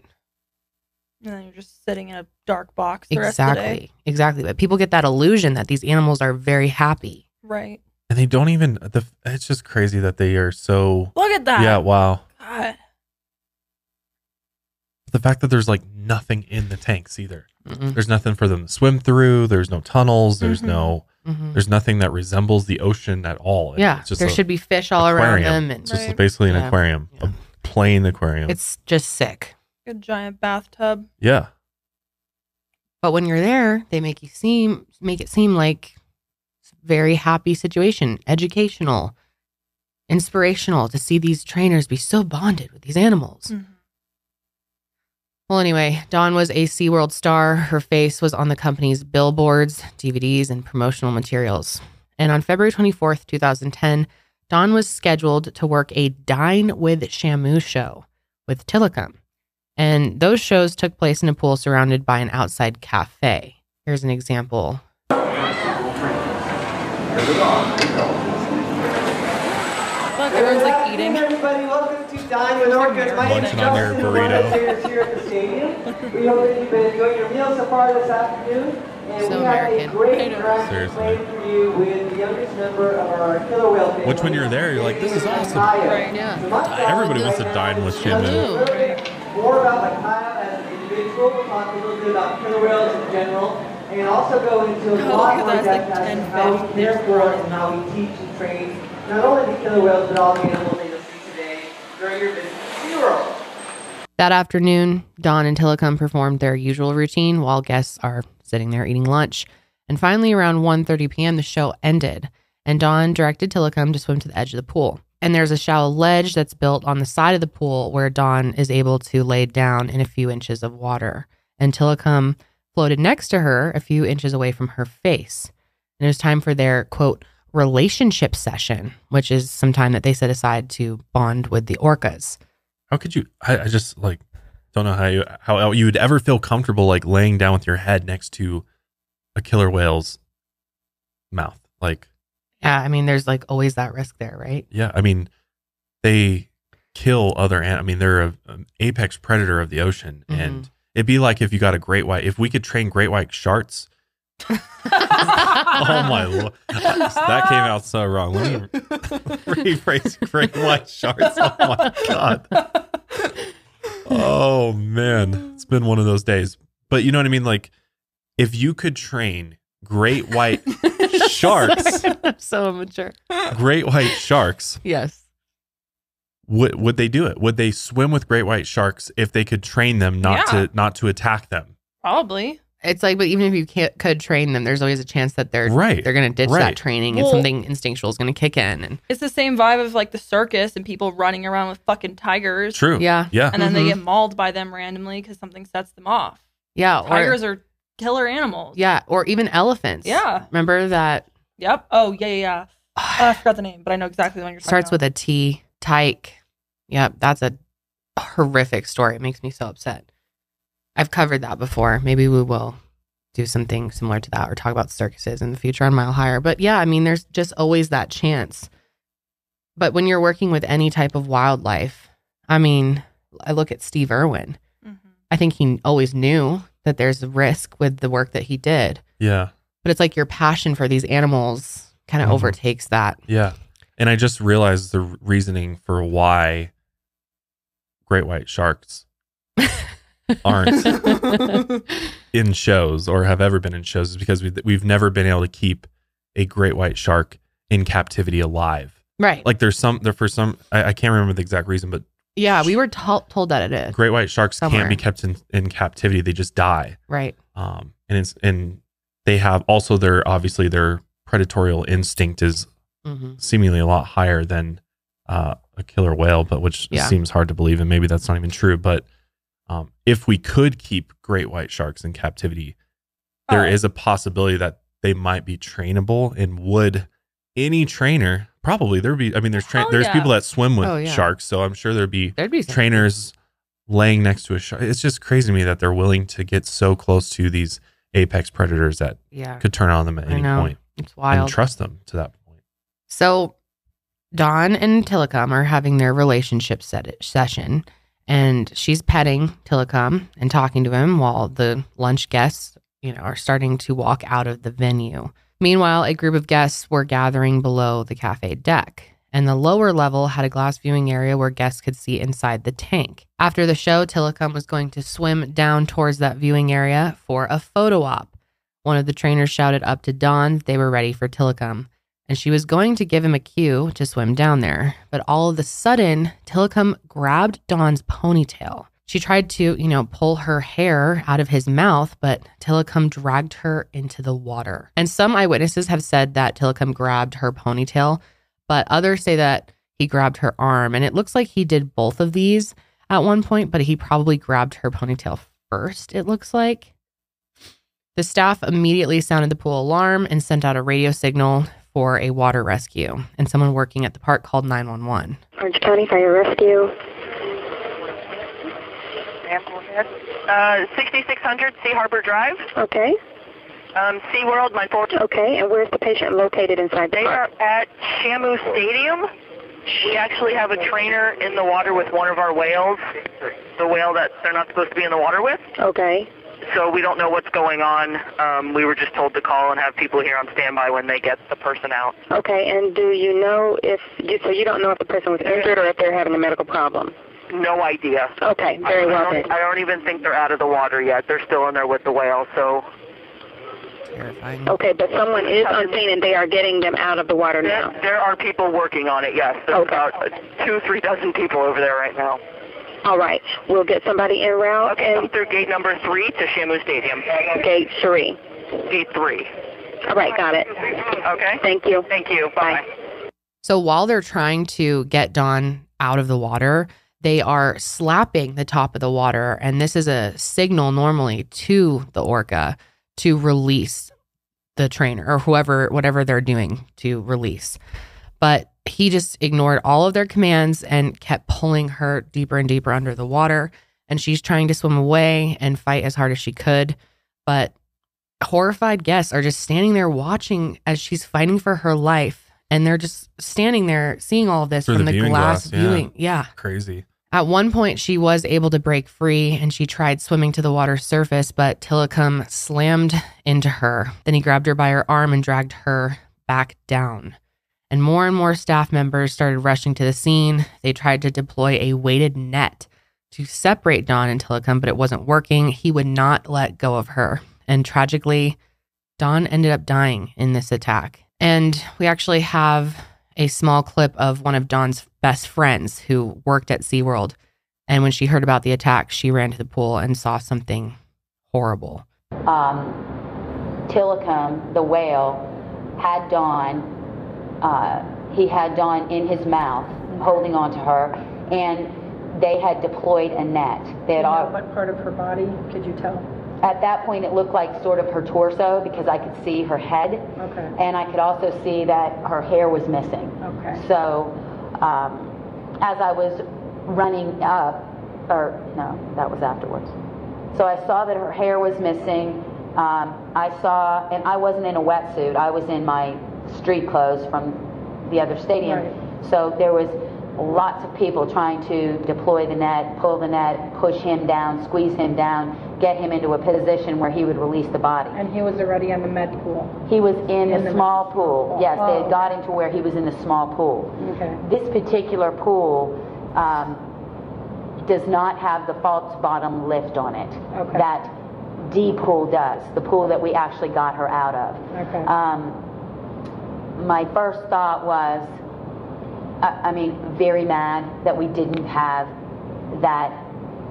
S3: and then you're just sitting in a dark box the rest of the day.
S2: Exactly. Exactly. But people get that illusion that these animals are very happy.
S3: Right.
S1: and they don't even the it's just crazy that they are so
S3: Look at that.
S1: Yeah, wow.
S3: God.
S1: The fact that there's like nothing in the tanks either.
S2: Mhm.
S1: There's nothing for them to swim through. There's no tunnels. There's
S3: Mhm.
S1: no
S2: Mhm.
S1: there's nothing that resembles the ocean at all.
S2: Yeah.
S1: it's just
S2: There
S1: a
S2: should be fish all around
S1: aquarium.
S2: them and
S1: It's just
S3: Right.
S1: basically an
S2: Yeah.
S1: aquarium,
S2: Yeah.
S1: a plain aquarium.
S2: it's just sick.
S3: A giant bathtub.
S1: yeah.
S2: But when you're there, they make you seem make it seem like it's a very happy situation, educational, inspirational to see these trainers be so bonded with these animals.
S3: Mhm.
S2: Well, anyway, Dawn was a SeaWorld star. Her face was on the company's billboards, DVDs, and promotional materials. And on February 24th, 2010, Dawn was scheduled to work a Dine with Shamu show with Tilikum. And those shows took place in a pool surrounded by an outside cafe. Here's an example.
S3: Look, everyone's like eating.
S6: everybody, welcome to Dine with Orcas. My name is
S1: Munching on their
S6: Justin, one of the
S1: burrito.
S6: here at the stadium. We hope that you've been enjoying your meal so far this afternoon. And
S2: So
S6: we have
S2: American.
S6: a great
S3: I know.
S6: interaction
S1: Seriously.
S6: planned for you with the youngest member of our killer whale family.
S1: Which when you're there, you're like, this is awesome.
S3: Right.
S2: Yeah.
S6: So
S1: Everybody wants to dine with
S6: is to tell you
S2: Shamu.
S6: a little bit More about Micaiah as an individual. We'll talk a little bit about killer whales in general. And also go into
S3: oh, a
S6: lot
S3: look
S6: more
S3: at that,
S6: depth
S3: it's like
S6: as to how
S3: fish.
S6: we care for and how we teach and train not only the killer whales, but all the animals visit to SeaWorld.
S2: That afternoon, Dawn and Tilikum performed their usual routine while guests are sitting there eating lunch. And finally, around 1.30 p.m., the show ended. And Dawn directed Tilikum to swim to the edge of the pool. And there's a shallow ledge that's built on the side of the pool where Dawn is able to lay down in a few inches of water. And Tilikum floated next to her a few inches away from her face. And it was time for their quote relationship session, which is some time that they set aside to bond with the orcas.
S1: How could you? I, I just like don't know how you how you would ever feel comfortable like laying down with your head next to a killer whale's mouth. Like,
S2: Yeah, I mean, there's like always that risk there, right?
S1: yeah, I mean, they kill other. I mean, they're a, an apex predator of the ocean,
S2: Mm-hmm.
S1: and it'd be like if you got a great white. If we could train great white sharks. *laughs* *laughs* oh my lord, that came out so wrong. Let me *laughs* rephrase great white sharks. Oh my god. Oh man, it's been one of those days. But you know what I mean? Like, if you could train great white *laughs* sharks,
S2: I'm so immature.
S1: great white sharks,
S2: Yes.
S1: would would they do it? Would they swim with great white sharks if they could train them not
S3: Yeah.
S1: to not to attack them?
S3: Probably.
S2: It's like, but even if you can't, could train them, there's always a chance that they're
S1: Right,
S2: They're going to ditch
S1: right.
S2: that training, and something instinctual is going to kick in. And
S3: It's the same vibe of like the circus and people running around with fucking tigers.
S1: True.
S2: Yeah.
S1: Yeah.
S3: And then they
S2: Mhm.
S3: get mauled by them randomly because something sets them off.
S2: yeah, or
S3: Tigers are killer animals.
S2: yeah, or even elephants.
S3: Yeah.
S2: Remember that
S3: Yep. Oh yeah, yeah. yeah. *sighs* Oh, I forgot the name, but I know exactly the one you're talking
S2: starts
S3: about.
S2: with a T. Tyke. Yep, that's a horrific story. It makes me so upset. I've covered that before. Maybe we will do something similar to that or talk about circuses in the future on Mile Higher. But yeah, I mean, there's just always that chance. But when you're working with any type of wildlife, I mean, I look at Steve Irwin.
S3: Mm-hmm.
S2: I think he always knew that there's a risk with the work that he did.
S1: Yeah.
S2: But it's like your passion for these animals kind of
S1: Mhm.
S2: overtakes that.
S1: Yeah. And I just realized the reasoning for why great white sharks *laughs* aren't *laughs* in shows or have ever been in shows is because we, we've never been able to keep a great white shark in captivity alive.
S2: Right.
S1: Like there's some there for some I, I can't remember the exact reason, but
S2: Yeah, we were to- told that it is.
S1: great white sharks
S2: Somewhere.
S1: can't be kept in, in captivity; they just die.
S2: Right.
S1: Um, and it's and they have also their obviously their predatorial instinct is
S2: Mhm.
S1: seemingly a lot higher than uh, a killer whale, but which
S2: Yeah.
S1: seems hard to believe, and maybe that's not even true. But um, if we could keep great white sharks in captivity, there is
S3: Oh.
S1: a possibility that they might be trainable. And would any trainer probably there'd be? I mean, there's tra-
S3: Hell
S1: there's
S3: yeah.
S1: people that swim with
S2: Oh, yeah.
S1: sharks, so I'm sure there'd be
S2: There'd be
S1: trainers laying next to a shark. It's just crazy to me that they're willing to get so close to these apex predators that
S2: Yeah.
S1: could turn on them at
S2: I
S1: any
S2: know.
S1: point
S2: It's wild.
S1: and trust them to that point.
S2: So Dawn and Tilikum are having their relationship set- session, and she's petting Tilikum and talking to him while the lunch guests, you know, are starting to walk out of the venue. Meanwhile, a group of guests were gathering below the cafe deck, and the lower level had a glass viewing area where guests could see inside the tank. After the show, Tilikum was going to swim down towards that viewing area for a photo op. One of the trainers shouted up to that they were ready for Tilikum and she was going to give him a cue to swim down there. But all of a sudden, Tilikum grabbed Dawn's ponytail. She tried to, you know, pull her hair out of his mouth, but Tilikum dragged her into the water. And some eyewitnesses have said that Tilikum grabbed her ponytail, but others say that he grabbed her arm. And it looks like he did both of these at one point, but he probably grabbed her ponytail first, it looks like. The staff immediately sounded the pool alarm and sent out a radio signal for a water rescue. And someone working at the park called 911.
S11: Orange County Fire Rescue.
S12: Uh, 6600 Sea Harbor Drive.
S11: Okay.
S12: Um, SeaWorld, my port.
S11: Okay, and where's the patient located inside the
S12: They
S11: park?
S12: are at Shamu Stadium. We actually have a trainer in the water with one of our whales, the whale that they're not supposed to be in the water with.
S11: Okay.
S12: So we don't know what's going on. Um, we were just told to call and have people here on standby when they get the person out.
S11: Okay, and do you know if you so you don't know if the person was injured or if they're having a medical problem?
S12: No idea.
S11: Okay, very
S12: I,
S11: well
S12: I don't, I don't even think they're out of the water yet. They're still in there with the whale. So
S2: Terrifying.
S11: Okay, but someone is on scene and they are getting them out of the water now.
S12: there are people working on it. Yes, there's about uh, two, three dozen people over there right now.
S11: All right, we'll get somebody en route.
S12: Okay, come through gate number three to Shamu Stadium.
S11: Gate three.
S12: Gate three.
S11: All right, got it.
S12: Okay.
S11: Thank you.
S12: Thank you. Bye.
S2: So while they're trying to get Dawn out of the water, they are slapping the top of the water. And this is a signal normally to the orca to release the trainer or whoever, whatever they're doing to release. But he just ignored all of their commands and kept pulling her deeper and deeper under the water. And she's trying to swim away and fight as hard as she could. But horrified guests are just standing there watching as she's fighting for her life. And they're just standing there seeing all of this
S1: Through
S2: from
S1: the
S2: the, glass,
S1: glass, yeah.
S2: viewing. Yeah.
S1: Crazy.
S2: At one point, she was able to break free and she tried swimming to the water's surface, but Tilikum slammed into her. Then he grabbed her by her arm and dragged her back down. And more and more staff members started rushing to the scene. They tried to deploy a weighted net to separate Dawn and Tilikum, but it wasn't working. He would not let go of her. And tragically, Dawn ended up dying in this attack. And we actually have a small clip of one of Dawn's best friends who worked at SeaWorld. And when she heard about the attack, she ran to the pool and saw something horrible.
S13: um, Tilikum, the whale, had Dawn. Uh, he had Dawn in his mouth, holding on to her, and they had deployed a net. They had all,
S8: What part of her body could you tell?
S13: at that point, it looked like sort of her torso because I could see her head,
S8: Okay.
S13: and I could also see that her hair was missing.
S8: Okay.
S13: So, um, as I was running up, or no, that was afterwards. So I saw that her hair was missing. Um, I saw, and I wasn't in a wetsuit. I was in my street clothes from the other stadium. So there was lots of people trying to deploy the net, pull the net, push him down, squeeze him down, get him into a position where he would release the body.
S8: And he was already in the med pool.
S13: He was in,
S8: In
S13: the,
S8: the
S13: small pool. Yes, they
S8: Oh.
S13: had got him to where he was in the small pool.
S8: Okay.
S13: This particular pool um, does not have the false bottom lift on it.
S8: Okay.
S13: That D pool does, the pool that we actually got her out of.
S8: Okay.
S13: Um, my first thought was, I, I mean, very mad that we didn't have that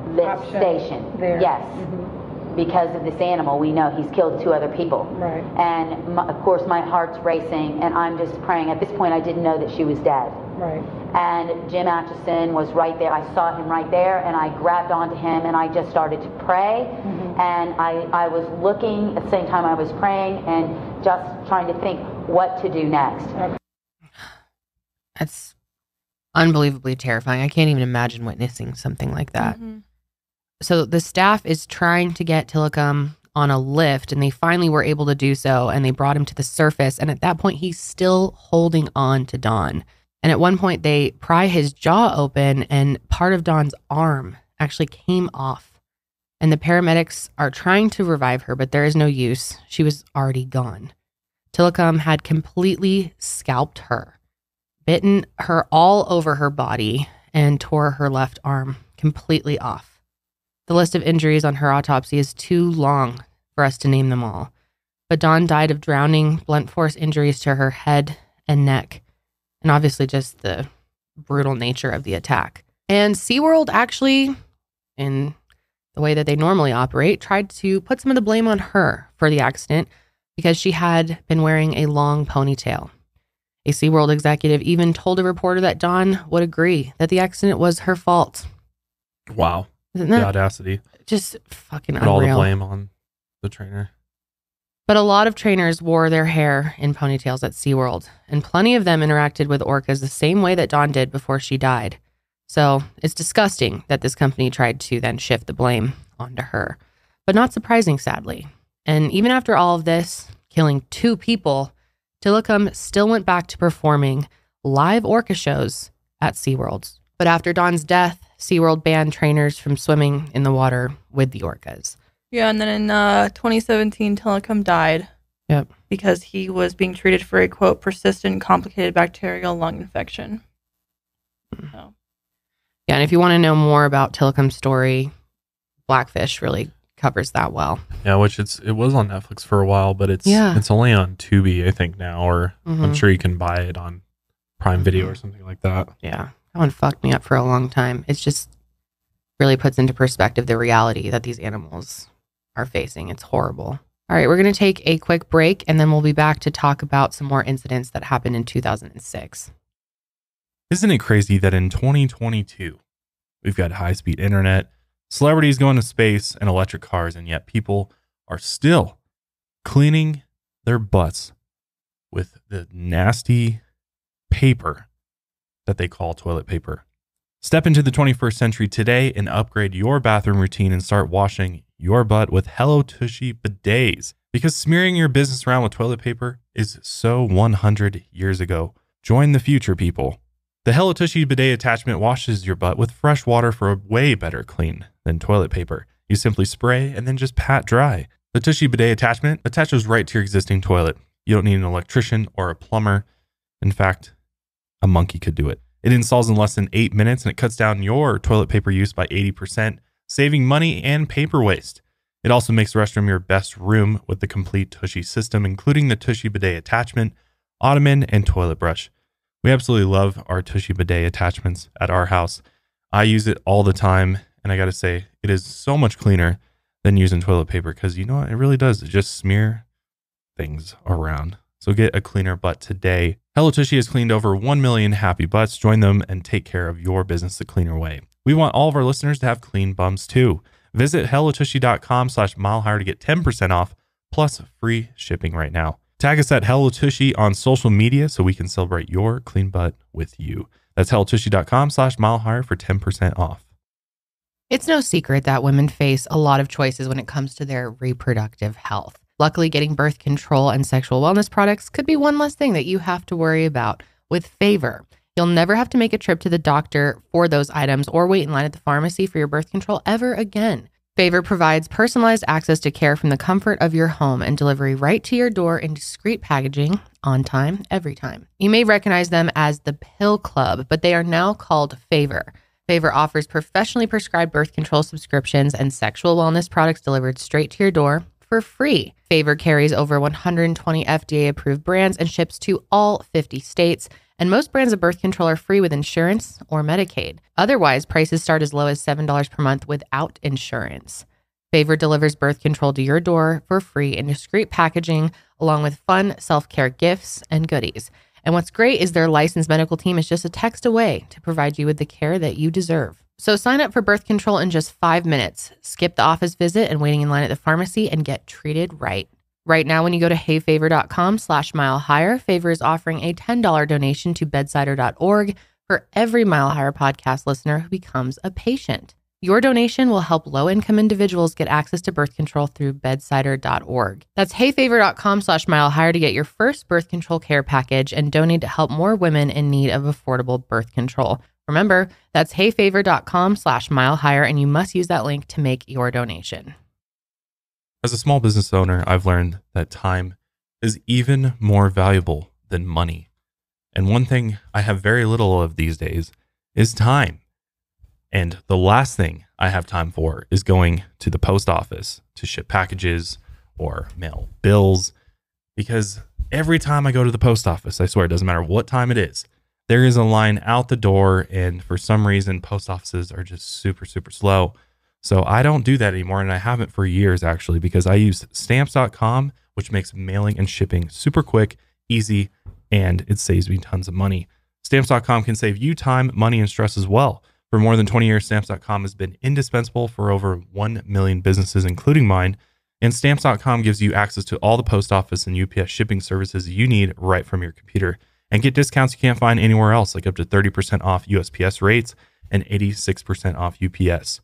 S13: lift
S8: Option
S13: station.
S8: there.
S13: Yes.
S8: Mhm.
S13: Because of this animal, we know he's killed two other people.
S8: Right.
S13: And my, of course, my heart's racing, and I'm just praying. At this point, I didn't know that she was dead.
S8: Right.
S13: And Jim Atchison was right there. I saw him right there, and I grabbed onto him, and I just started to pray. And I, I was looking at the same time I was praying, and just trying to think what to do next.
S2: That's unbelievably terrifying. I can't even imagine witnessing something like that. Mm-hmm. So the staff is trying to get Tilikum on a lift, and they finally were able to do so. And they brought him to the surface. And at that point, he's still holding on to Dawn. And at one point, they pry his jaw open, and part of Dawn's arm actually came off. And the paramedics are trying to revive her, but there is no use. She was already gone. Tilikum had completely scalped her, bitten her all over her body, and tore her left arm completely off. The list of injuries on her autopsy is too long for us to name them all. But Dawn died of drowning, blunt force injuries to her head and neck, and obviously just the brutal nature of the attack. And SeaWorld actually, in the way that they normally operate, tried to put some of the blame on her for the accident because she had been wearing a long ponytail. A SeaWorld executive even told a reporter that Dawn would agree that the accident was her fault.
S1: Wow.
S2: Isn't
S1: the
S2: that
S1: audacity.
S2: just fucking
S1: Put all the blame on the trainer.
S2: But a lot of trainers wore their hair in ponytails at SeaWorld, and plenty of them interacted with orcas the same way that Dawn did before she died. So it's disgusting that this company tried to then shift the blame onto her, but not surprising, sadly. And even after all of this, killing two people, Tilikum still went back to performing live orca shows at SeaWorld. But after Dawn's death, SeaWorld banned trainers from swimming in the water with the orcas.
S3: Yeah, and then in uh, 2017, Tilikum died.
S2: Yep.
S3: Because he was being treated for a quote persistent complicated bacterial lung infection. So,
S2: Yeah, and if you want to know more about Tilikum's story, Blackfish really covers that well.
S1: Yeah, which it's it was on Netflix for a while, but it's
S2: Yeah.
S1: it's only on Tubi, I think now, or I'm
S2: Mhm.
S1: sure you can buy it on Prime Video or something like that.
S2: Yeah, that one fucked me up for a long time. It's just really puts into perspective the reality that these animals are facing. It's horrible. All right, we're going to take a quick break and then we'll be back to talk about some more incidents that happened in 2006.
S1: Isn't it crazy that in 2022, we've got high speed internet, celebrities going to space, and electric cars, and yet people are still cleaning their butts with the nasty paper that they call toilet paper. Step into the 21st century today and upgrade your bathroom routine and start washing your butt with Hello Tushy bidets. Because smearing your business around with toilet paper is so 100 years ago. Join the future, people. The Hello Tushy bidet attachment washes your butt with fresh water for a way better clean than toilet paper. You simply spray and then just pat dry. The Tushy bidet attachment attaches right to your existing toilet. You don't need an electrician or a plumber. In fact, a monkey could do it. It installs in less than eight minutes and it cuts down your toilet paper use by 80%, saving money and paper waste. It also makes the restroom your best room with the complete Tushy system, including the Tushy bidet attachment, ottoman, and toilet brush. We absolutely love our Tushy bidet attachments at our house. I use it all the time, and I got to say, it is so much cleaner than using toilet paper because you know what? It really does. It just smear things around. So get a cleaner butt today. Hello Tushy has cleaned over 1 million happy butts. Join them and take care of your business the cleaner way. We want all of our listeners to have clean bums too. Visit hellotushy.com slash mile to get 10% off plus free shipping right now. Tag us at Hello Tushy on social media so we can celebrate your clean butt with you. That's hellotushy.com slash mile higher for 10% off.
S2: It's no secret that women face a lot of choices when it comes to their reproductive health. Luckily, getting birth control and sexual wellness products could be one less thing that you have to worry about with Favor. You'll never have to make a trip to the doctor for those items or wait in line at the pharmacy for your birth control ever again. Favor provides personalized access to care from the comfort of your home and delivery right to your door in discreet packaging on time, every time. You may recognize them as the Pill Club, but they are now called Favor. Favor offers professionally prescribed birth control subscriptions and sexual wellness products delivered straight to your door for free. Favor carries over 120 FDA approved brands and ships to all 50 states. And most brands of birth control are free with insurance or Medicaid. Otherwise, prices start as low as $7 per month without insurance. Favor delivers birth control to your door for free in discreet packaging, along with fun self care gifts and goodies. And what's great is their licensed medical team is just a text away to provide you with the care that you deserve. So sign up for birth control in just five minutes. Skip the office visit and waiting in line at the pharmacy and get treated right. Right now, when you go to heyfavor.com slash mile higher, Favor is offering a $10 donation to bedsider.org for every Mile Higher podcast listener who becomes a patient. Your donation will help low income individuals get access to birth control through bedsider.org. That's heyfavor.com slash mile higher to get your first birth control care package and donate to help more women in need of affordable birth control. Remember, that's heyfavor.com slash mile higher, and you must use that link to make your donation.
S1: As a small business owner, I've learned that time is even more valuable than money. And one thing I have very little of these days is time. And the last thing I have time for is going to the post office to ship packages or mail bills. Because every time I go to the post office, I swear it doesn't matter what time it is, there is a line out the door. And for some reason, post offices are just super, super slow. So I don't do that anymore. And I haven't for years actually, because I use stamps.com, which makes mailing and shipping super quick, easy, and it saves me tons of money. Stamps.com can save you time, money, and stress as well. For more than 20 years, Stamps.com has been indispensable for over 1 million businesses, including mine. And Stamps.com gives you access to all the post office and UPS shipping services you need right from your computer. And get discounts you can't find anywhere else, like up to 30% off USPS rates and 86% off UPS.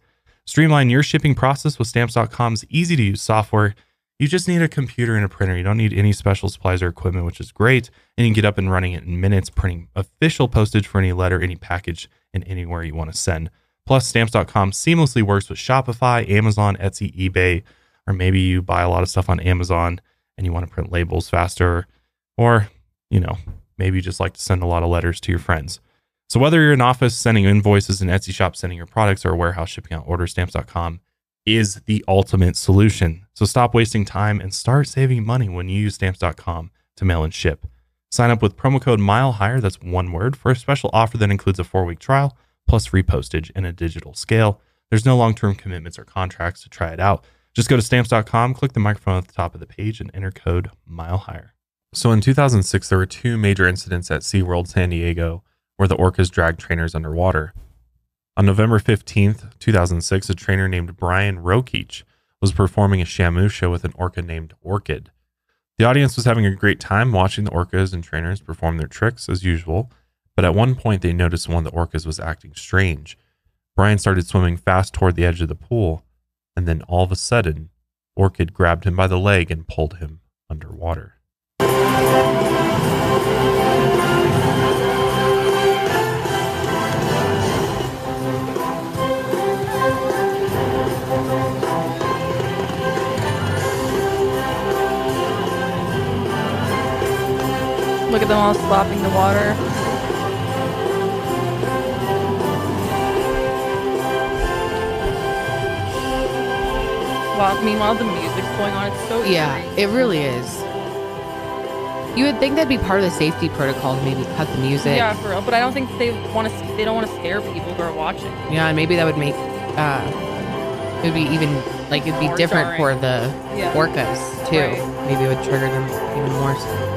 S1: Streamline your shipping process with Stamps.com's easy to use software. You just need a computer and a printer. You don't need any special supplies or equipment, which is great. And you can get up and running it in minutes, printing official postage for any letter, any package, and anywhere you want to send. Plus, stamps.com seamlessly works with Shopify, Amazon, Etsy, eBay, or maybe you buy a lot of stuff on Amazon and you want to print labels faster, or, you know, maybe you just like to send a lot of letters to your friends. So, whether you're an office sending invoices, an Etsy shop sending your products, or a warehouse shipping out orders, stamps.com is the ultimate solution. So, stop wasting time and start saving money when you use stamps.com to mail and ship. Sign up with promo code Mile Higher, that's one word, for a special offer that includes a four week trial plus free postage and a digital scale. There's no long term commitments or contracts to try it out. Just go to stamps.com, click the microphone at the top of the page, and enter code Mile Higher. So in 2006, there were two major incidents at SeaWorld San Diego where the orcas dragged trainers underwater. On November 15th, 2006, a trainer named Brian Rokeach was performing a Shamu show with an orca named Orchid. The audience was having a great time watching the orcas and trainers perform their tricks as usual, but at one point they noticed one of the orcas was acting strange. Brian started swimming fast toward the edge of the pool, and then all of a sudden, Orchid grabbed him by the leg and pulled him underwater.
S3: Look at them all slopping the water. Wow, meanwhile, the music's going on. It's so
S2: Yeah,
S3: eerie.
S2: it really is. You would think that'd be part of the safety protocol to maybe cut the music.
S3: Yeah, for real. But I don't think they want to. They don't want to scare people who are watching.
S2: Yeah, and maybe that would make uh it would be even like it'd be
S3: More
S2: different for the
S3: Yeah.
S2: orcas too.
S3: Right.
S2: Maybe it would trigger them even more so.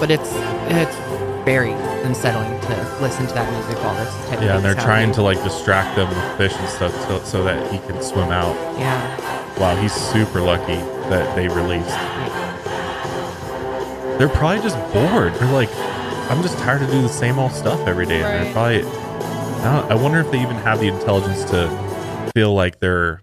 S2: But it's it's very unsettling to listen to that music while this type of
S1: Yeah, and they're trying to like distract them with fish and stuff so, so that he can swim out.
S2: Yeah.
S1: Wow, he's super lucky that they released. They're probably just bored. They're like, I'm just tired of doing the same old stuff every day. And they're probably, I, I wonder if they even have the intelligence to feel like they're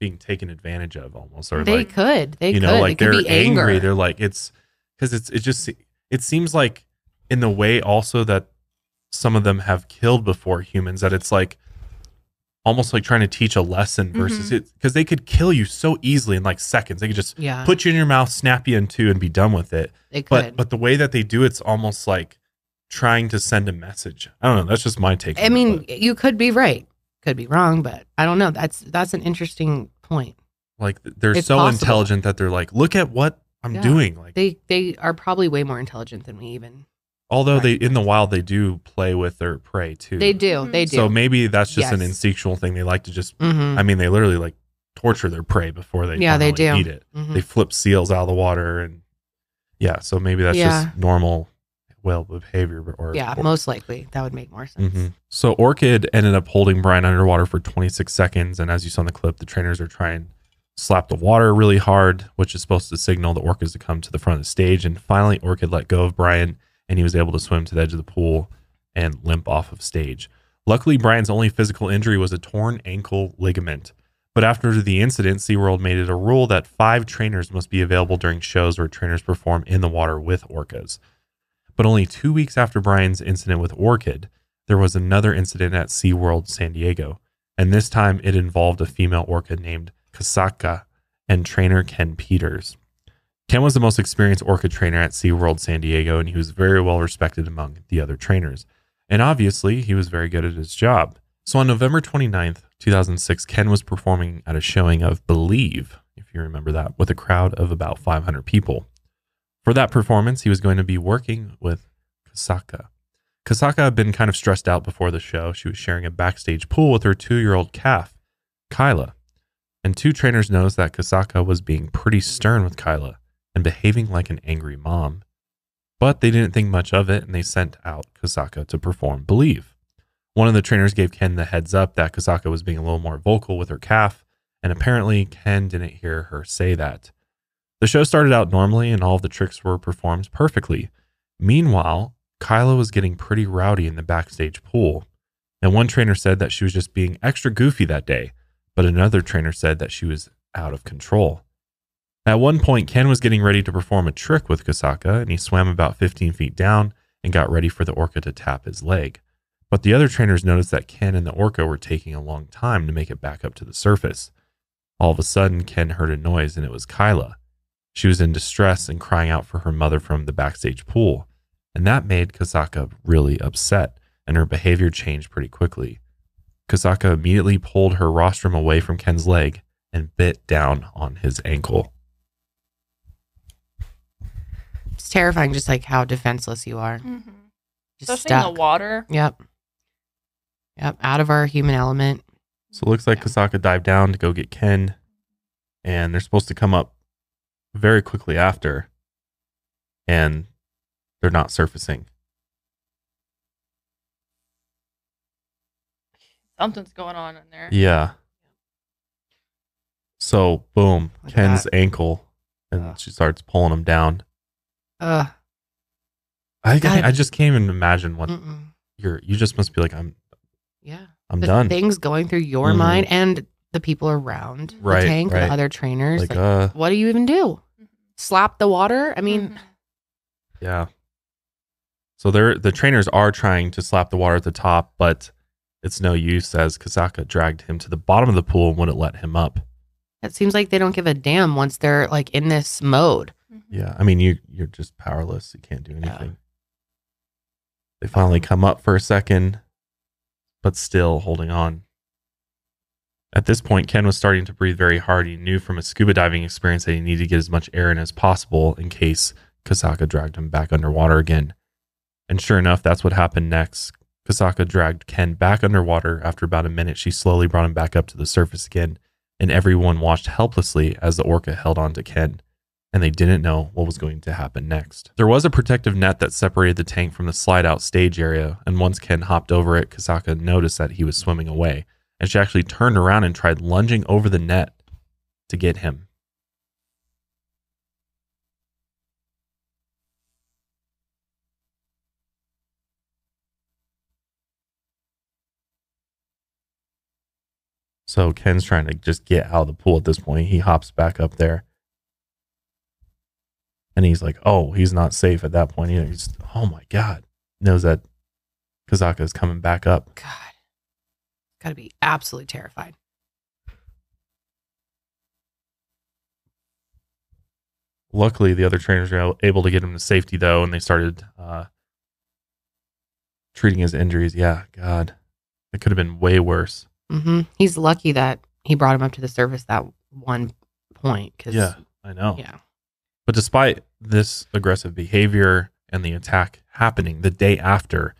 S1: being taken advantage of almost. Or
S2: They
S1: like,
S2: could. They
S1: you know,
S2: could.
S1: like they're
S2: be
S1: angry.
S2: anger.
S1: They're like, it's because it's, it just, it seems like in the way also that some of them have killed before humans that it's like almost like trying to teach a lesson versus
S2: Mhm.
S1: it because they could kill you so easily in like seconds. They could just
S2: Yeah.
S1: put you in your mouth, snap you in two, and be done with it.
S2: They
S1: But
S2: could.
S1: but the way that they do it's almost like trying to send a message. I don't know. That's just my take.
S2: I mean, you could be right. Could be wrong, but I don't know. That's that's an interesting point.
S1: like they're
S2: It's
S1: so
S2: possible.
S1: intelligent that they're like, look at what I'm
S2: Yeah.
S1: doing. Like
S2: they they are probably way more intelligent than we even.
S1: although they in the wild they do play with their prey too.
S2: They do. They do.
S1: So maybe that's just an instinctual thing. They like to just.
S2: Mhm.
S1: I mean, they literally like torture their prey before they.
S2: Yeah, they do.
S1: Eat it.
S2: Mhm.
S1: They flip seals out of the water and. Yeah, so maybe that's
S2: Yeah.
S1: just normal whale behavior, or
S2: yeah,
S1: or-
S2: most likely that would make more sense.
S1: Mhm. So Orchid ended up holding Brian underwater for 26 seconds, and as you saw in the clip, the trainers are trying to slap the water really hard, which is supposed to signal the orcas to come to the front of the stage. And finally, Orchid let go of Brian, and he was able to swim to the edge of the pool and limp off of stage. Luckily, Brian's only physical injury was a torn ankle ligament. But after the incident, SeaWorld made it a rule that five trainers must be available during shows where trainers perform in the water with orcas. But only two weeks after Brian's incident with Orchid, there was another incident at SeaWorld San Diego. And this time it involved a female orca named Kasaka and trainer Ken Peters. Ken was the most experienced orca trainer at SeaWorld San Diego, and he was very well respected among the other trainers. And obviously, he was very good at his job. So on November 29th, 2006, Ken was performing at a showing of Believe, if you remember that, with a crowd of about 500 people. For that performance, he was going to be working with Kasaka. Kasaka had been kind of stressed out before the show. She was sharing a backstage pool with her two year old calf, Kyla. And two trainers noticed that Kasaka was being pretty stern with Kyla and behaving like an angry mom. But they didn't think much of it and they sent out Kasaka to perform Believe. One of the trainers gave Ken the heads up that Kasaka was being a little more vocal with her calf, and apparently Ken didn't hear her say that. The show started out normally and all of the tricks were performed perfectly. Meanwhile, Kyla was getting pretty rowdy in the backstage pool, and one trainer said that she was just being extra goofy that day, but another trainer said that she was out of control. At one point, Ken was getting ready to perform a trick with Kasaka, and he swam about 15 feet down and got ready for the orca to tap his leg. But the other trainers noticed that Ken and the orca were taking a long time to make it back up to the surface. All of a sudden, Ken heard a noise, and it was Kyla. She was in distress and crying out for her mother from the backstage pool, and that made Kasaka really upset, and her behavior changed pretty quickly. Kasaka immediately pulled her rostrum away from Ken's leg and bit down on his ankle.
S2: It's terrifying, just like how defenseless you are.
S3: Mm-hmm. Especially in the water.
S2: Yep. Yep. Out of our human element.
S1: So it looks like Kasaka dived down to go get Ken, and they're supposed to come up very quickly after, and they're not surfacing.
S3: Something's going on in there.
S1: Yeah. So boom,
S2: Look at
S1: Ken's
S2: that.
S1: ankle, and she starts pulling him down.
S2: Uh,
S1: I
S2: God.
S1: I just can't even imagine what
S2: Mm-mm.
S1: you're. You just must be like I'm.
S2: yeah.
S1: I'm
S2: the
S1: done.
S2: Things going through your
S1: Mhm.
S2: mind and the people around
S1: Right,
S2: the tank,
S1: right.
S2: the other trainers.
S1: Like,
S2: Like,
S1: uh,
S2: what do you even do? Slap the water? I mean,
S1: Yeah. So they're the trainers are trying to slap the water at the top, but it's no use as Kasaka dragged him to the bottom of the pool and wouldn't let him up.
S2: it seems like they don't give a damn once they're like in this mode. Mm-hmm.
S1: Yeah. I mean you you're just powerless. You can't do anything. They finally come up for a second, but still holding on. At this point, Ken was starting to breathe very hard. He knew from his scuba diving experience that he needed to get as much air in as possible in case Kasaka dragged him back underwater again. And sure enough, that's what happened next. Kasaka dragged Ken back underwater. After about a minute, she slowly brought him back up to the surface again, and everyone watched helplessly as the orca held on to Ken, and they didn't know what was going to happen next. There was a protective net that separated the tank from the slide out stage area, and once Ken hopped over it, Kasaka noticed that he was swimming away, and she actually turned around and tried lunging over the net to get him. So Ken's trying to just get out of the pool at this point. He hops back up there. And he's like, oh, he's not safe at that point. He's, oh my God. Knows that Kasaka is coming back up.
S2: God, got to be absolutely terrified.
S1: Luckily, the other trainers were able to get him to safety, though, and they started uh, treating his injuries. Yeah, God. It could have been way worse.
S2: Hmm He's lucky that he brought him up to the surface that one point. Cause,
S1: Yeah, I know.
S2: Yeah.
S1: But despite this aggressive behavior and the attack happening the day after,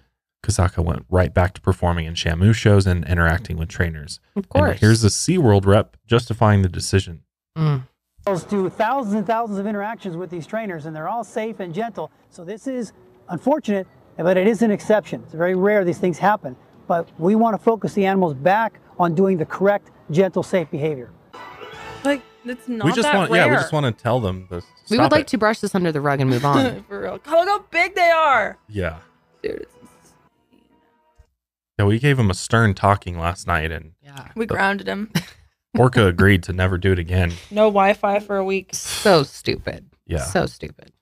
S1: Kasaka went right back to performing in Shamu shows and interacting with trainers.
S2: Of
S1: And
S2: course.
S1: here's the SeaWorld rep justifying the decision.
S2: Mm.
S14: do thousands and thousands of interactions with these trainers, and they're all safe and gentle. So this is unfortunate, but it is an exception. It's very rare these things happen. But we want to focus the animals back on doing the correct, gentle, safe behavior.
S3: Like it's not
S1: we just
S3: that
S1: want,
S3: rare.
S1: yeah, we just want to tell them this.
S2: We would like to brush this under the rug and move on. *laughs*
S3: For real. Look how big they are.
S1: Yeah.
S3: Dude, it's
S1: Yeah, we gave him a stern talking last night, and
S2: yeah,
S3: We grounded him. *laughs*
S1: Orca agreed to never do it again.
S3: No Wi-Fi for a week.
S2: So stupid.
S1: Yeah.
S2: So stupid.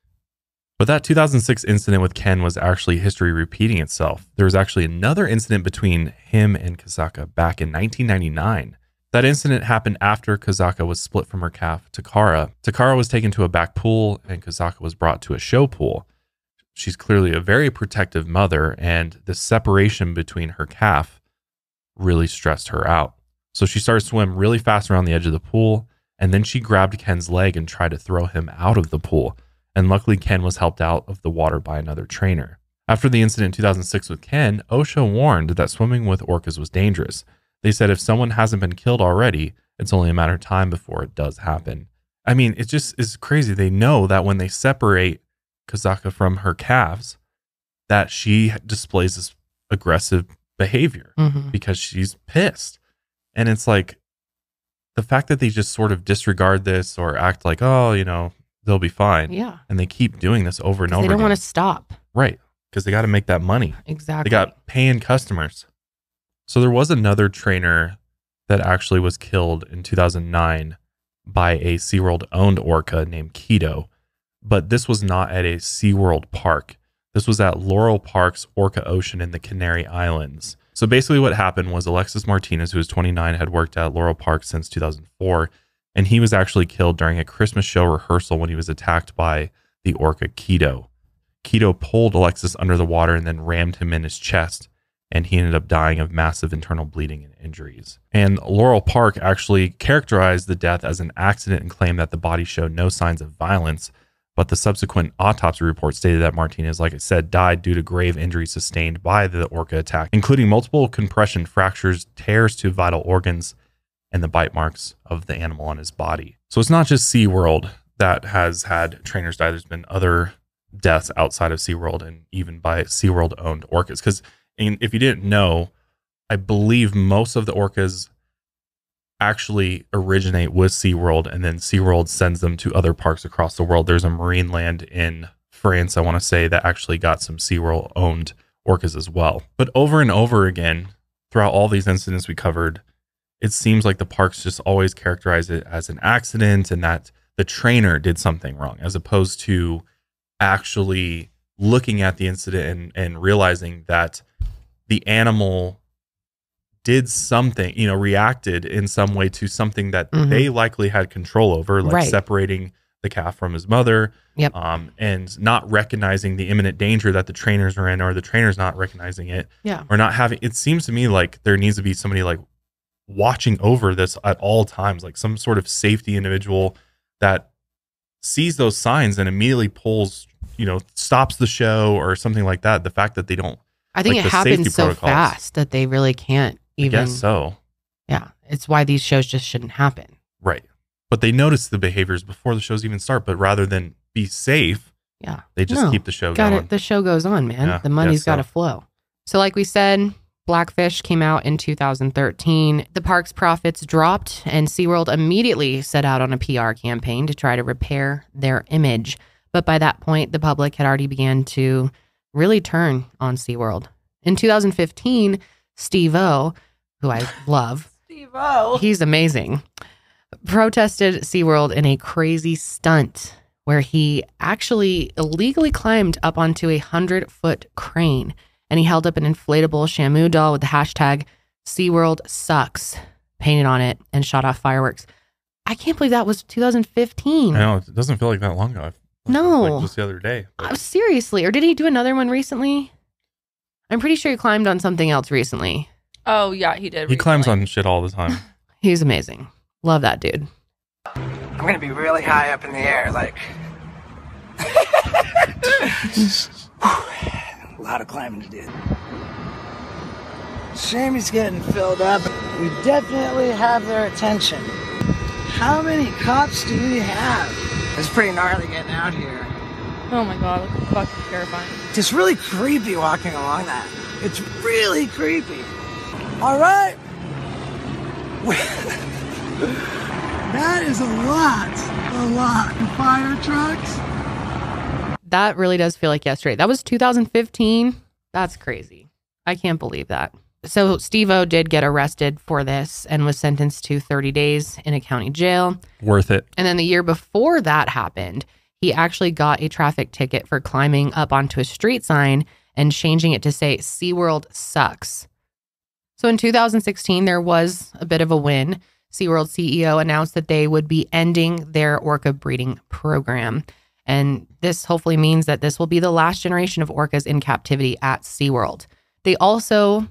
S1: But that 2006 incident with Ken was actually history repeating itself. There was actually another incident between him and Kasaka back in 1999. That incident happened after Kasaka was split from her calf, Takara. Takara was taken to a back pool, and Kasaka was brought to a show pool. She's clearly a very protective mother, and the separation between her calf really stressed her out. So she started to swim really fast around the edge of the pool, and then she grabbed Ken's leg and tried to throw him out of the pool. And luckily, Ken was helped out of the water by another trainer. After the incident in 2006 with Ken, OSHA warned that swimming with orcas was dangerous. They said if someone hasn't been killed already, it's only a matter of time before it does happen. I mean, it just is crazy. They know that when they separate Kasaka from her calves, that she displays this aggressive behavior
S2: Mhm.
S1: because she's pissed. And it's like the fact that they just sort of disregard this or act like, oh, you know, they'll be fine.
S2: Yeah.
S1: And they keep doing this over and over
S2: They don't
S1: again.
S2: want to stop.
S1: Right. Because they got to make that money.
S2: Exactly.
S1: They got paying customers. So there was another trainer that actually was killed in 2009 by a SeaWorld owned orca named Keto. But this was not at a SeaWorld park. This was at Loro Parque's Orca Ocean in the Canary Islands. So basically, what happened was Alexis Martinez, who was 29, had worked at Loro Parque since 2004. And he was actually killed during a Christmas show rehearsal when he was attacked by the orca Keto. Keto pulled Alexis under the water and then rammed him in his chest, and he ended up dying of massive internal bleeding and injuries. And Loro Parque actually characterized the death as an accident and claimed that the body showed no signs of violence, But the subsequent autopsy report stated that Martinez, like I said, died due to grave injuries sustained by the orca attack, including multiple compression fractures, tears to vital organs, and the bite marks of the animal on his body. So it's not just SeaWorld that has had trainers die. There's been other deaths outside of SeaWorld and even by SeaWorld owned orcas. Because if you didn't know, I believe most of the orcas actually originate with SeaWorld and then SeaWorld sends them to other parks across the world. There's a marine land in France, I want to say, that actually got some SeaWorld owned orcas as well. But over and over again, throughout all these incidents we covered, it seems like the parks just always characterize it as an accident and that the trainer did something wrong, as opposed to actually looking at the incident and, and realizing that the animal did something, you know, reacted in some way to something that
S2: Mhm.
S1: they likely had control over, like
S2: Right.
S1: separating the calf from his mother,
S2: Yep.
S1: um, and not recognizing the imminent danger that the trainers are in, or the trainers not recognizing it,
S2: Yeah.
S1: or not having. It seems to me like there needs to be somebody like watching over this at all times, like some sort of safety individual that sees those signs and immediately pulls, you know, stops the show or something like that. The fact that they don't,
S2: I think
S1: like
S2: it happens so
S1: protocols.
S2: fast that they really can't
S1: I
S2: even.
S1: guess so.
S2: Yeah, it's why these shows just shouldn't happen.
S1: Right. But they notice the behaviors before the shows even start. But rather than be safe,
S2: Yeah.
S1: they just
S2: No,
S1: keep the show
S2: got
S1: going.
S2: it. The show goes on, man.
S1: Yeah,
S2: the money's got to
S1: so.
S2: flow. So, like we said, Blackfish came out in 2013. The park's profits dropped, and SeaWorld immediately set out on a PR campaign to try to repair their image. But by that point, the public had already began to really turn on SeaWorld. In 2015, Steve O, who I *laughs* love,
S3: Steve O.
S2: He's amazing. Protested SeaWorld in a crazy stunt where he actually illegally climbed up onto a 100 foot crane and he held up an inflatable Shamu doll with the hashtag SeaWorld sucks painted on it and shot off fireworks. I can't believe that was 2015.
S1: I know it doesn't feel like that long ago.
S2: No.
S1: Like just the other day.
S2: Uh, seriously. Or did he do another one recently? I'm pretty sure he climbed on something else recently.
S3: Oh yeah, he did.
S1: He climbs on shit all the time. *laughs*
S2: He's amazing. Love that dude.
S8: I'm gonna be really high up in the air, like. *laughs* *laughs* *sighs* *sighs* A lot of climbing to do. Sammy's getting filled up. We definitely have their attention. How many cops do we have? It's pretty gnarly getting out here.
S3: Oh my god, that's fucking terrifying.
S8: It's really creepy walking along that. It's really creepy. All right. *laughs* that is a lot. A lot. Fire trucks.
S2: That really does feel like yesterday. That was 2015. That's crazy. I can't believe that. So Steve O did get arrested for this and was sentenced to 30 days in a county jail.
S1: Worth it.
S2: And then the year before that happened, he actually got a traffic ticket for climbing up onto a street sign and changing it to say SeaWorld sucks. So in 2016, there was a bit of a win. SeaWorld CEO announced that they would be ending their orca breeding program. And this hopefully means that this will be the last generation of orcas in captivity at SeaWorld. They also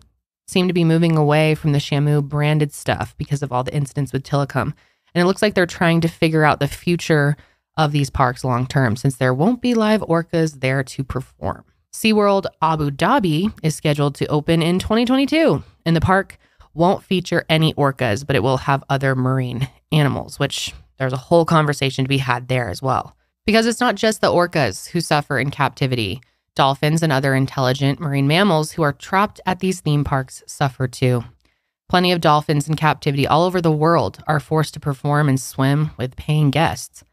S2: seem to be moving away from the Shamu branded stuff because of all the incidents with Tilikum. And it looks like they're trying to figure out the future of these parks long term since there won't be live orcas there to perform. SeaWorld Abu Dhabi is scheduled to open in 2022, and the park won't feature any orcas, but it will have other marine animals, which there's a whole conversation to be had there as well. Because it's not just the orcas who suffer in captivity, dolphins and other intelligent marine mammals who are trapped at these theme parks suffer too. Plenty of dolphins in captivity all over the world are forced to perform and swim with paying guests.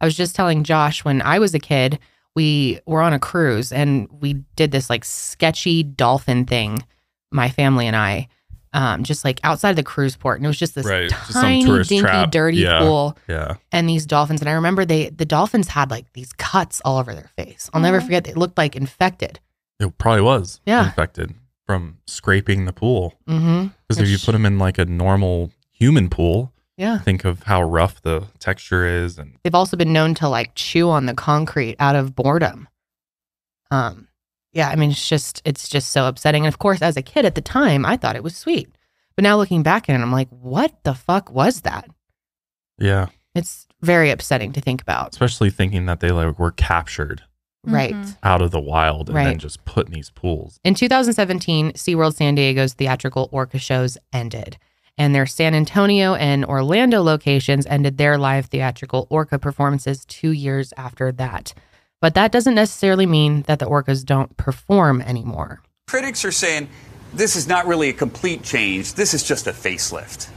S2: I was just telling Josh when I was a kid, we were on a cruise and we did this like sketchy dolphin thing, my family and I, um, just like outside of the cruise port. And it was just this
S1: Right. Just
S2: tiny,
S1: some
S2: dinky,
S1: trap.
S2: dirty
S1: Yeah.
S2: pool
S1: Yeah.
S2: and these dolphins. And I remember they, the dolphins had like these cuts all over their face. I'll never forget, they looked like infected.
S1: It probably was
S2: Yeah.
S1: infected from scraping the pool.
S2: Mm-hmm.
S1: Because if you put them in like a normal human pool,
S2: Yeah.
S1: think of how rough the texture is. And
S2: They've also been known to like chew on the concrete out of boredom. Um, yeah, I mean, it's just it's just so upsetting. And of course, as a kid at the time, I thought it was sweet, but now looking back at it, I'm like, what the fuck was that?
S1: yeah,
S2: It's very upsetting to think about.
S1: especially thinking that they like were captured
S2: Right. Mm-hmm.
S1: out of the wild and then just put in these pools.
S2: In 2017, SeaWorld San Diego's theatrical orca shows ended, and their San Antonio and Orlando locations ended their live theatrical orca performances two years after that. But that doesn't necessarily mean that the orcas don't perform anymore.
S15: Critics are saying this is not really a complete change, this is just a facelift.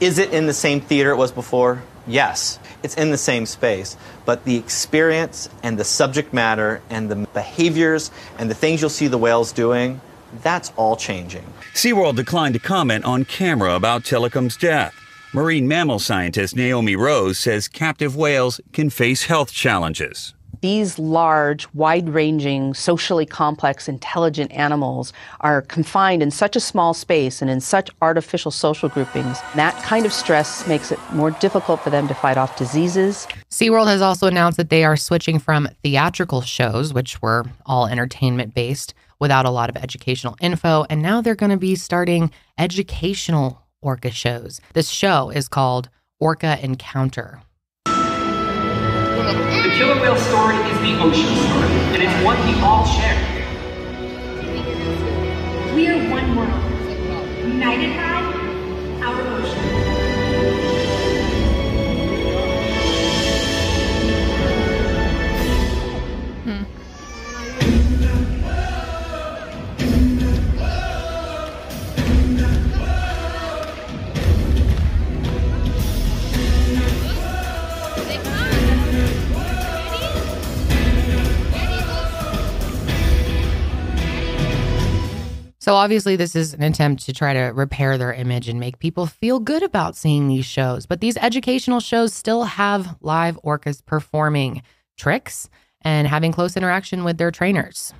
S16: Is it in the same theater it was before? Yes. It's in the same space. But the experience and the subject matter and the behaviors and the things you'll see the whales doing, that's all changing.
S15: SeaWorld declined to comment on camera about Tilikum's death. Marine mammal scientist Naomi Rose says captive whales can face health challenges.
S17: These large, wide ranging, socially complex, intelligent animals are confined in such a small space and in such artificial social groupings. That kind of stress makes it more difficult for them to fight off diseases.
S2: SeaWorld has also announced that they are switching from theatrical shows, which were all entertainment based without a lot of educational info, and now they're going to be starting educational orca shows. This show is called Orca Encounter.
S18: The killer whale story is the ocean story, and it's one we all share.
S19: We are one world, united by
S2: So, obviously, this is an attempt to try to repair their image and make people feel good about seeing these shows. But these educational shows still have live orcas performing tricks and having close interaction with their trainers.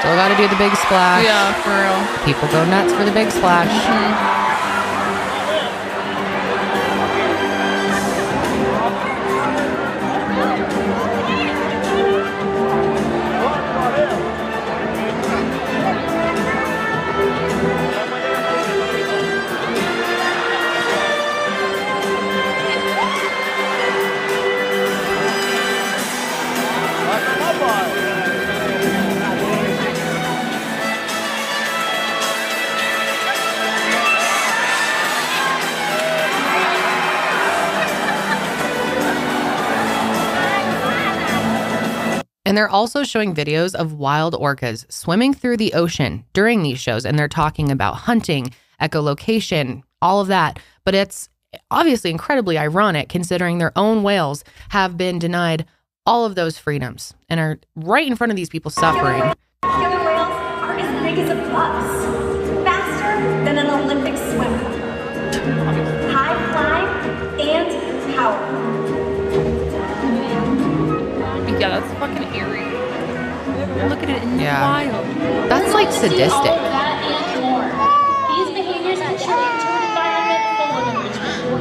S2: Still got to do the big splash.
S3: Yeah, for real.
S2: People go nuts for the big splash. Mm-hmm. And they're also showing videos of wild orcas swimming through the ocean during these shows. And they're talking about hunting, echolocation, all of that. But it's obviously incredibly ironic considering their own whales have been denied all of those freedoms and are right in front of these people suffering.
S19: Killer whales are as big as a bus,
S3: Look at it in
S2: Yeah.
S3: the wild.
S2: That's like sadistic.
S19: And more. These behaviors contribute to an environment full of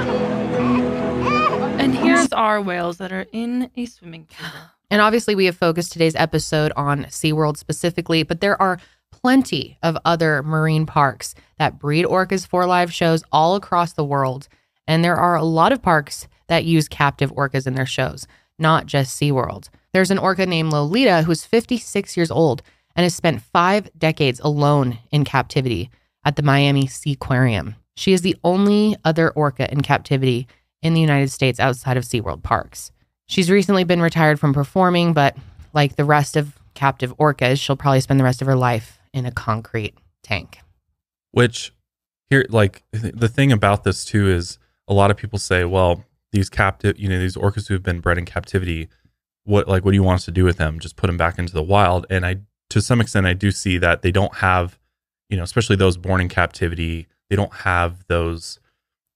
S19: enrichment.
S3: And here's our whales that are in a swimming pool.
S2: And obviously, we have focused today's episode on SeaWorld specifically, but there are plenty of other marine parks that breed orcas for live shows all across the world. And there are a lot of parks that use captive orcas in their shows, not just SeaWorld. There's an orca named Lolita who's 56 years old and has spent five decades alone in captivity at the Miami Seaquarium. She is the only other orca in captivity in the United States outside of SeaWorld parks. She's recently been retired from performing, but like the rest of captive orcas, she'll probably spend the rest of her life in a concrete tank.
S1: Which here, like the thing about this too is a lot of people say, well, these captive, you know, these orcas who have been bred in captivity, what like what do you want us to do with them? Just put them back into the wild. And I, to some extent, I do see that they don't have, you know, especially those born in captivity, they don't have those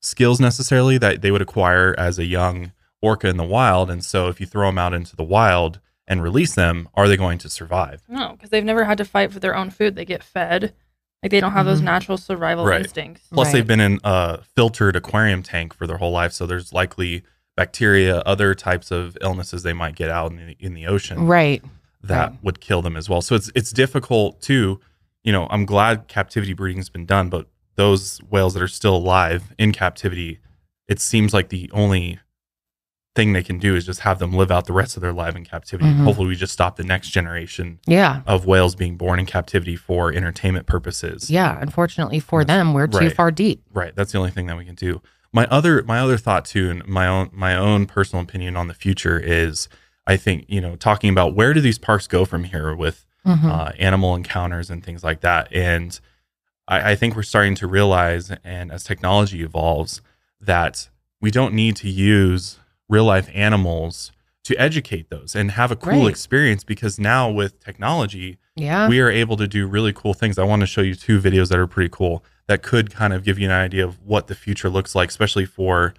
S1: skills necessarily that they would acquire as a young orca in the wild. And so if you throw them out into the wild and release them, are they going to survive?
S3: No, because they've never had to fight for their own food. They get fed. Like they don't have those
S1: Mhm.
S3: natural survival instincts.
S1: Plus, they've been in a filtered aquarium tank for their whole life, so there's likely bacteria, other types of illnesses they might get out in the, in the ocean,
S2: Right.
S1: That would kill them as well. So it's it's difficult to, you know, I'm glad captivity breeding's been done, but those whales that are still alive in captivity, it seems like the only thing they can do is just have them live out the rest of their life in captivity.
S2: Mhm.
S1: Hopefully, we just stop the next generation
S2: Yeah.
S1: of whales being born in captivity for entertainment purposes.
S2: Yeah. Unfortunately for them, we're too
S1: Right.
S2: far deep.
S1: Right. That's the only thing that we can do. My other my other thought too, and my own my own personal opinion on the future is, I think you know talking about where do these parks go from here with
S2: Mhm.
S1: uh, animal encounters and things like that, and I, I think we're starting to realize, and as technology evolves, that we don't need to use real life animals to educate those and have a cool
S2: Right.
S1: experience because now with technology,
S2: Yeah.
S1: we are able to do really cool things. I want to show you two videos that are pretty cool that could kind of give you an idea of what the future looks like, especially for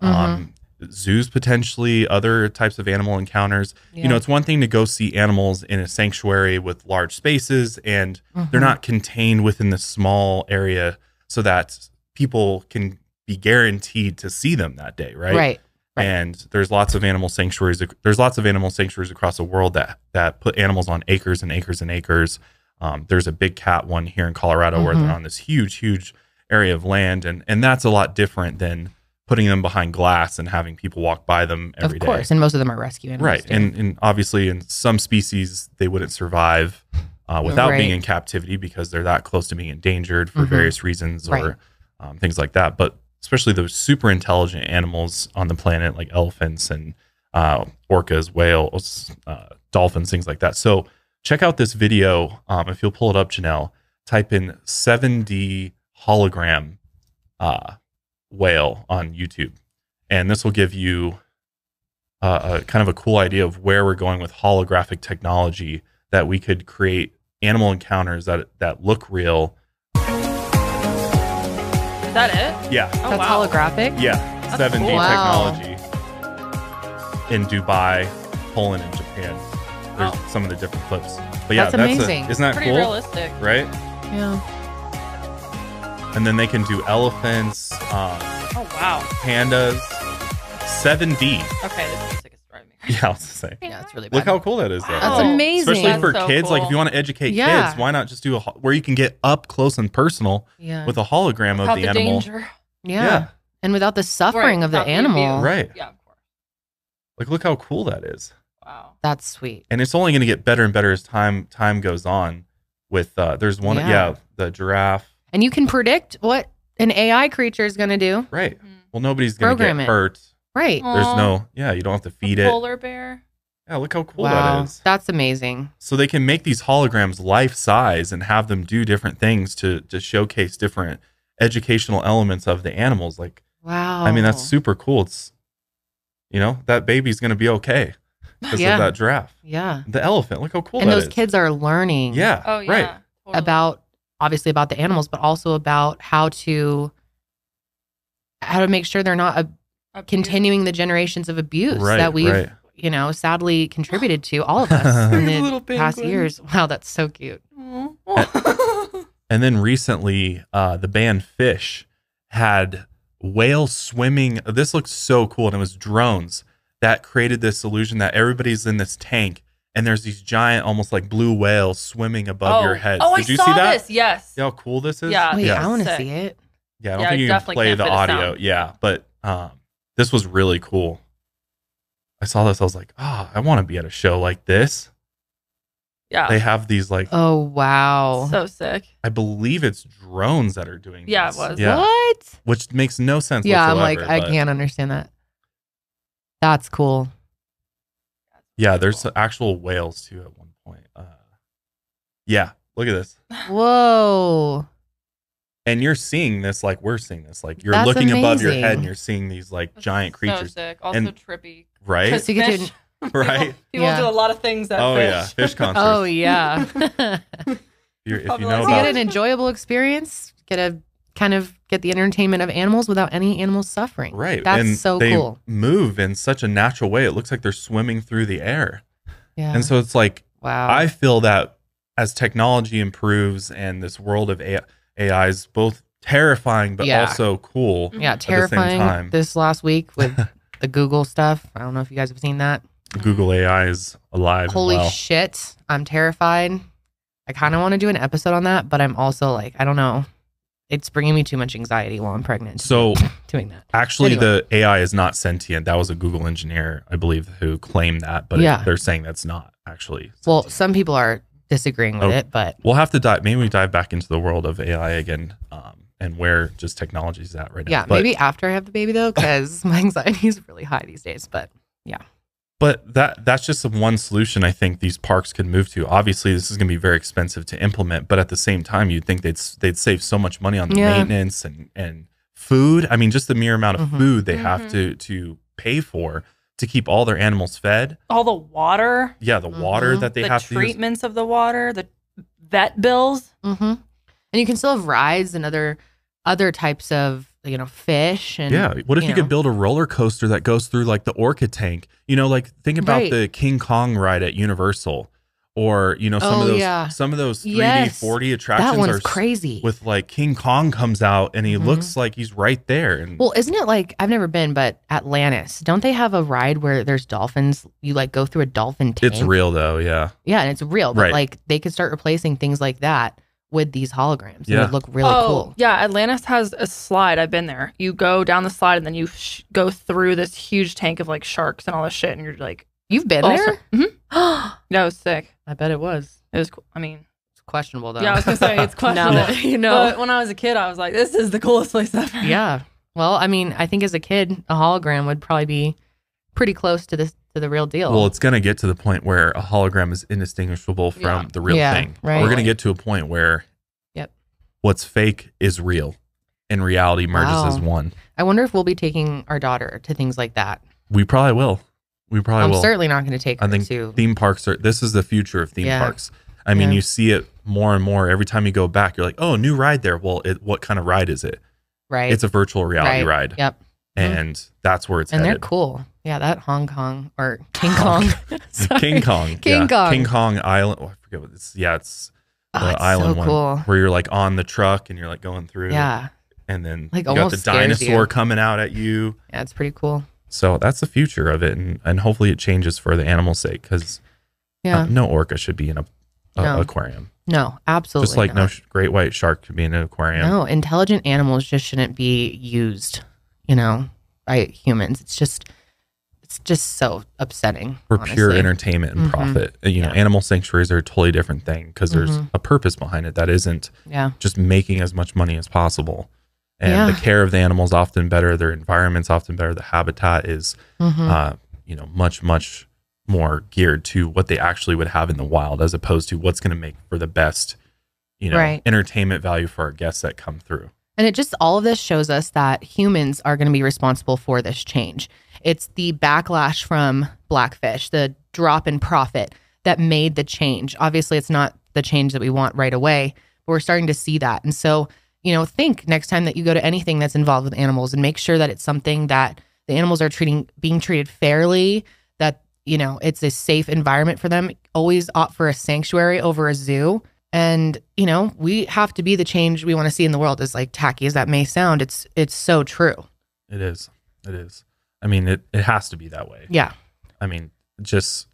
S1: um, zoos potentially, other types of animal encounters. You know, it's one thing to go see animals in a sanctuary with large spaces and they're
S2: Mhm.
S1: not contained within the small area so that people can be guaranteed to see them that day, right?
S2: Right.
S1: And there's lots of animal sanctuaries. There's lots of animal sanctuaries across the world that that put animals on acres and acres and acres. Um, there's a big cat one here in Colorado where
S2: Mhm.
S1: they're on this huge, huge area of land, and and that's a lot different than putting them behind glass and having people walk by them every day.
S2: of
S1: day.
S2: course. And most of them are rescue animals.
S1: Right.
S2: too.
S1: And, and obviously, in some species, they wouldn't survive uh, without being in captivity because they're that close to being endangered for
S2: Mhm.
S1: various reasons or
S2: Right.
S1: um, things like that. But especially those super intelligent animals on the planet, like elephants and uh, orcas, whales, uh, dolphins, things like that. So check out this video. Um, if you'll pull it up, Janelle, type in 7D hologram uh, whale on YouTube. And this will give you uh, a kind of a cool idea of where we're going with holographic technology that we could create animal encounters that that look real.
S3: Is that it?
S1: Yeah.
S3: Oh,
S2: That's
S3: wow.
S2: holographic?
S1: Yeah,
S3: That's
S1: 7D
S3: cool.
S2: Wow.
S1: technology in Dubai, Poland, and Japan. There's
S3: Wow.
S1: some of the different clips. But yeah,
S2: That's
S1: that's,
S2: amazing.
S1: A, isn't that
S3: Pretty
S1: cool?
S3: realistic.
S1: Right?
S2: Yeah.
S1: And then they can do elephants, um,
S3: Oh wow.
S1: pandas, 7D.
S3: Okay, this music is driving me. *laughs*
S1: Yeah, I was to say.
S2: Yeah, it's really bad.
S1: Look how cool that is, though.
S2: That's amazing.
S1: Especially for
S3: so
S1: kids. Like, if you want to educate
S2: Yeah.
S1: kids, why not just do a where you can get up close and personal
S2: Yeah.
S1: with a hologram of the,
S3: the
S1: animal?
S3: danger.
S2: yeah.
S1: Yeah.
S2: And without the suffering
S3: Right,
S2: of the animal.
S1: Right.
S3: Yeah, of course.
S1: Like, look how cool that is.
S3: Wow.
S2: That's sweet.
S1: And it's only going to get better and better as time time goes on. With uh, there's one,
S2: Yeah.
S1: yeah, the giraffe.
S2: And you can predict what an AI creature is going to do.
S1: Right. Well, nobody's going to
S2: Program
S1: get
S2: it.
S1: hurt.
S2: Right.
S3: Aw.
S1: There's no, yeah, you don't have to feed it.
S3: Polar bear.
S1: Yeah, look how cool
S2: wow.
S1: that is.
S2: That's amazing.
S1: so they can make these holograms life size and have them do different things to to showcase different educational elements of the animals like
S2: Wow.
S1: i mean that's super cool it's you know that baby's gonna be okay because
S2: Yeah.
S1: of that giraffe
S2: Yeah.
S1: the elephant look how cool
S2: and
S1: that
S2: those
S1: is.
S2: kids are learning.
S1: yeah
S3: Oh yeah.
S1: right
S3: Totally.
S2: about obviously about the animals, but also about how to how to make sure they're not a,
S3: Abuse.
S2: continuing the generations of abuse
S1: Right,
S2: that we've
S1: right.
S2: you know sadly contributed to all of *laughs* us in the
S3: Little
S2: past
S3: penguin.
S2: years. Wow, that's so cute.
S1: and then recently uh the band Phish had whale swimming this looks so cool and it was drones that created this illusion that everybody's in this tank and there's these giant almost like blue whales swimming above your head
S3: Oh,
S1: did
S3: I
S1: you
S3: saw
S1: see that
S3: this. Yes.
S1: See how cool this is?
S3: Yeah.
S2: Wait,
S1: yeah.
S2: I want to see it.
S1: Yeah, I don't
S3: Yeah,
S1: think
S3: you
S1: you can play the audio.
S3: sound.
S1: Yeah, but um, this was really cool. I saw this. I was like, oh, I want to be at a show like this.
S3: Yeah.
S1: They have these like,
S2: Oh wow.
S3: so sick.
S1: I believe it's drones that are doing.
S3: Yeah, it
S1: this.
S3: was.
S1: Yeah,
S2: What?
S1: which makes no sense.
S2: Yeah, I'm like I
S1: but
S2: can't understand that. That's cool.
S1: Yeah, there's actual whales too at one point. Uh, yeah, look at this, *laughs*
S2: Whoa.
S1: and you're seeing this like we're seeing this. Like you're
S2: That's
S1: looking above your head and you're seeing these like
S3: This
S1: giant
S3: is
S1: creatures,
S3: sick. Also
S1: And-
S3: trippy.
S1: right?
S3: Because
S2: you get to-
S3: fish- *laughs*
S1: Right.
S3: People
S2: Yeah.
S3: do a lot of things at
S1: Oh
S3: Phish.
S1: yeah, Phish *laughs* concerts.
S2: Oh yeah.
S1: If you're- if you
S3: Probably
S1: know
S3: like-
S2: So you
S1: about
S2: get an enjoyable experience, get a kind of get the entertainment of animals without any animals suffering.
S1: Right.
S2: That's
S1: and
S2: so
S1: they
S2: cool.
S1: move in such a natural way. It looks like they're swimming through the air.
S2: Yeah.
S1: And so it's like,
S2: wow.
S1: I feel that as technology improves and this world of AI, AI is both terrifying, but
S2: Yeah.
S1: also cool.
S2: yeah,
S1: at the same
S2: terrifying this last week with *laughs* the Google stuff. I don't know if you guys have seen that.
S1: Google AI is alive.
S2: Holy
S1: well.
S2: shit. I'm terrified. I kind of want to do an episode on that, but I'm also like, I don't know. It's bringing me too much anxiety while I'm pregnant.
S1: So *laughs*
S2: doing that.
S1: Actually,
S2: Anyway.
S1: the AI is not sentient. That was a Google engineer, I believe, who claimed that, but
S2: Yeah.
S1: they're saying that's not actually.
S2: Well, some people are disagreeing with
S1: Oh,
S2: it, but
S1: we'll have to dive. Maybe we dive back into the world of AI again, um, and where just technology is at right now.
S2: yeah,
S1: But-
S2: maybe after I have the baby though, because *laughs* my anxiety is really high these days. But yeah,
S1: But that that's just the one solution I think these parks could move to. Obviously, this is going to be very expensive to implement, but at the same time, you'd think they'd they'd save so much money on the
S2: Yeah.
S1: maintenance and and food. I mean, just the mere amount of
S2: Mhm.
S1: food they have to to pay for to keep all their animals fed.
S3: All the water,
S1: Yeah, the water that they
S3: the
S1: have to
S3: treatments of the water, the vet bills.
S2: mm-hmm. and you can still have rides and other other types of you know fish and
S1: Yeah. What if you,
S2: know.
S1: could build a roller coaster that goes through like the orca tank? You know, like think about
S2: Right.
S1: the King Kong ride at Universal. Or, you know, some of
S2: Oh,
S1: those
S2: yeah.
S1: some of those 3D
S2: Yes.
S1: 4D attractions
S2: That one's
S1: are
S2: crazy.
S1: With like King Kong comes out and he
S2: Mhm.
S1: looks like he's right there. And
S2: Well, isn't it like I've never been, but Atlantis, don't they have a ride where there's dolphins? You like go through a dolphin tank.
S1: it's real though, yeah.
S2: Yeah, and it's real, but
S1: Right.
S2: like they could start replacing things like that with these holograms.
S1: Yeah.
S2: it'd look really
S3: oh,
S2: cool.
S3: Yeah, Atlantis has a slide. I've been there. You go down the slide and then you sh- go through this huge tank of like sharks and all this shit, and you're like,
S2: You've been
S3: all
S2: there?
S3: hmm *gasps* yeah, it was sick.
S2: I bet it was.
S3: It was. cool. I mean,
S2: It's questionable though.
S3: yeah, I was gonna say it's
S2: now *laughs*
S3: questionable.
S2: that *laughs* you know.
S3: But when I was a kid, I was like, this is the coolest place ever.
S2: yeah. Well, I mean, I think as a kid, a hologram would probably be pretty close to the to the real deal.
S1: Well, it's gonna get to the point where a hologram is indistinguishable from
S2: Yeah.
S1: the real
S2: Yeah,
S1: thing.
S2: right.
S1: We're gonna get to a point where
S2: Yep.
S1: what's fake is real and reality merges
S2: Wow.
S1: as one.
S2: I wonder if we'll be taking our daughter to things like that.
S1: We probably will. We probably
S2: I'm
S1: will.
S2: certainly not going to take her
S1: I think
S2: to.
S1: theme parks are this is the future of theme
S2: Yeah.
S1: parks. I mean, you see it more and more every time you go back. You're like, oh, new ride there. Well, it, what kind of ride is it?
S2: Right.
S1: It's a virtual reality
S2: Right.
S1: ride.
S2: Yep. Mhm.
S1: And that's where it's
S2: and they're cool. Yeah, that Hong Kong or *laughs* King Kong.
S1: King *laughs* Kong.
S2: King
S1: yeah.
S2: Kong.
S1: King Kong Island. Oh, I forget what it's. Yeah, it's
S2: Oh,
S1: the
S2: it's so
S1: island one
S2: cool.
S1: where you're like on the truck and you're like going through.
S2: Yeah.
S1: And then
S2: Like,
S1: you got the dinosaur
S2: you.
S1: coming out at you.
S2: Yeah, it's pretty cool.
S1: So that's the future of it, and, and hopefully it changes for the animal's sake because uh,
S2: Yeah.
S1: no orca should be in a, a
S2: No.
S1: aquarium.
S2: No, absolutely.
S1: Just like no
S2: not.
S1: sh- great white shark could be in an aquarium.
S2: No, intelligent animals just shouldn't be used, you know, by humans. It's just it's just so upsetting.
S1: for pure entertainment and
S2: Mhm.
S1: profit. You know, animal sanctuaries are a totally different thing because there's
S2: Mhm.
S1: a purpose behind it that isn't
S2: Yeah.
S1: just making as much money as possible. And
S2: Yeah.
S1: the care of the animals often better, their environment's often better, the habitat is
S2: Mhm.
S1: uh, you know, much, much more geared to what they actually would have in the wild as opposed to what's gonna make for the best, you know,
S2: Right.
S1: entertainment value for our guests that come through.
S2: And it just all of this shows us that humans are going to be responsible for this change. It's the backlash from Blackfish, the drop in profit that made the change. Obviously, it's not the change that we want right away, but we're starting to see that. And so, you know, think next time that you go to anything that's involved with animals and make sure that it's something that the animals are treating being treated fairly, that, you know, it's a safe environment for them. Always opt for a sanctuary over a zoo. And, you know, we have to be the change we want to see in the world as like tacky as that may sound. It's it's so true.
S1: It is. It is. I mean, it, it has to be that way.
S2: Yeah.
S1: I mean, just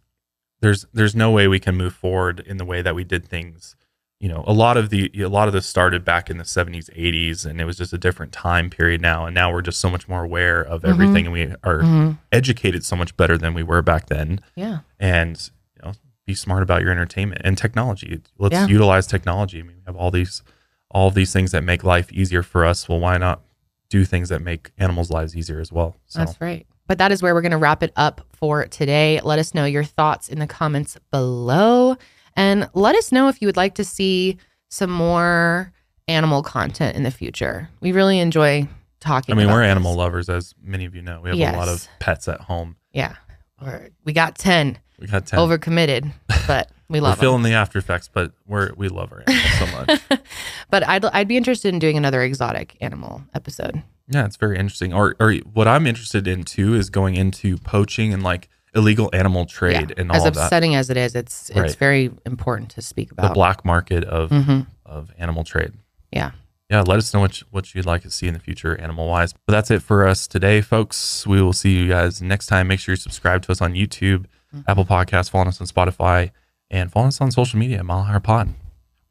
S1: there's there's no way we can move forward in the way that we did things. You know, a lot of the a lot of this started back in the 70s, 80s, and it was just a different time period now. And now we're just so much more aware of
S2: Mhm.
S1: everything, and we are
S2: Mhm.
S1: educated so much better than we were back then.
S2: Yeah.
S1: And you know, be smart about your entertainment and technology. Let's
S2: Yeah.
S1: utilize technology. I mean, we have all these all these things that make life easier for us. Well, why not do things that make animals' lives easier as well? So.
S2: That's right. But that is where we're going to wrap it up for today. Let us know your thoughts in the comments below. And let us know if you would like to see some more animal content in the future. We really enjoy talking
S1: I mean, we're
S2: this.
S1: animal lovers, as many of you know. We have a lot of pets at home.
S2: Yeah. We're, we got 10.
S1: We got 10.
S2: Overcommitted, but we love
S1: we're
S2: 'em.
S1: feeling the after effects, but we're we love our animals so much. *laughs*
S2: But I'd, I'd be interested in doing another exotic animal episode.
S1: yeah, it's very interesting. Or or what I'm interested in too is going into poaching and like illegal animal trade
S2: Yeah.
S1: and all
S2: as
S1: of that.
S2: upsetting as it is, it's it's
S1: Right.
S2: very important to speak about
S1: The black market of
S2: Mhm.
S1: of animal trade.
S2: Yeah.
S1: Yeah, let us know what you- what you'd like to see in the future animal wise. But that's it for us today, folks. We will see you guys next time. Make sure you subscribe to us on YouTube,
S2: Mm-hmm.
S1: Apple Podcasts, follow us on Spotify, and follow us on social media, Mile Higher Pod.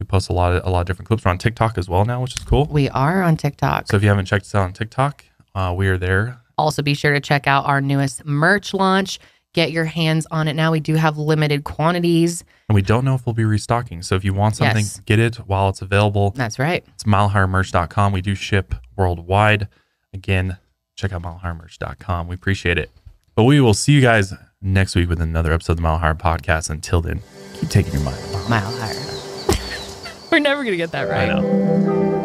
S1: We post a lot of a lot of different clips. We're on TikTok as well now, which is cool.
S2: We are on TikTok.
S1: So if you haven't checked us out on TikTok, uh, we are there.
S2: Also, be sure to check out our newest merch launch. Get your hands on it now. We do have limited quantities.
S1: And we don't know if we'll be restocking. So if you want something,
S2: Yes.
S1: get it while it's available.
S2: That's right.
S1: It's milehighermerch.com. We do ship worldwide. Again, check out milehighermerch.com. We appreciate it. But we will see you guys next week with another episode of the Mile Higher Podcast. Until then, keep taking your mind.
S2: Mile higher. We're never going to get that right.
S1: I know.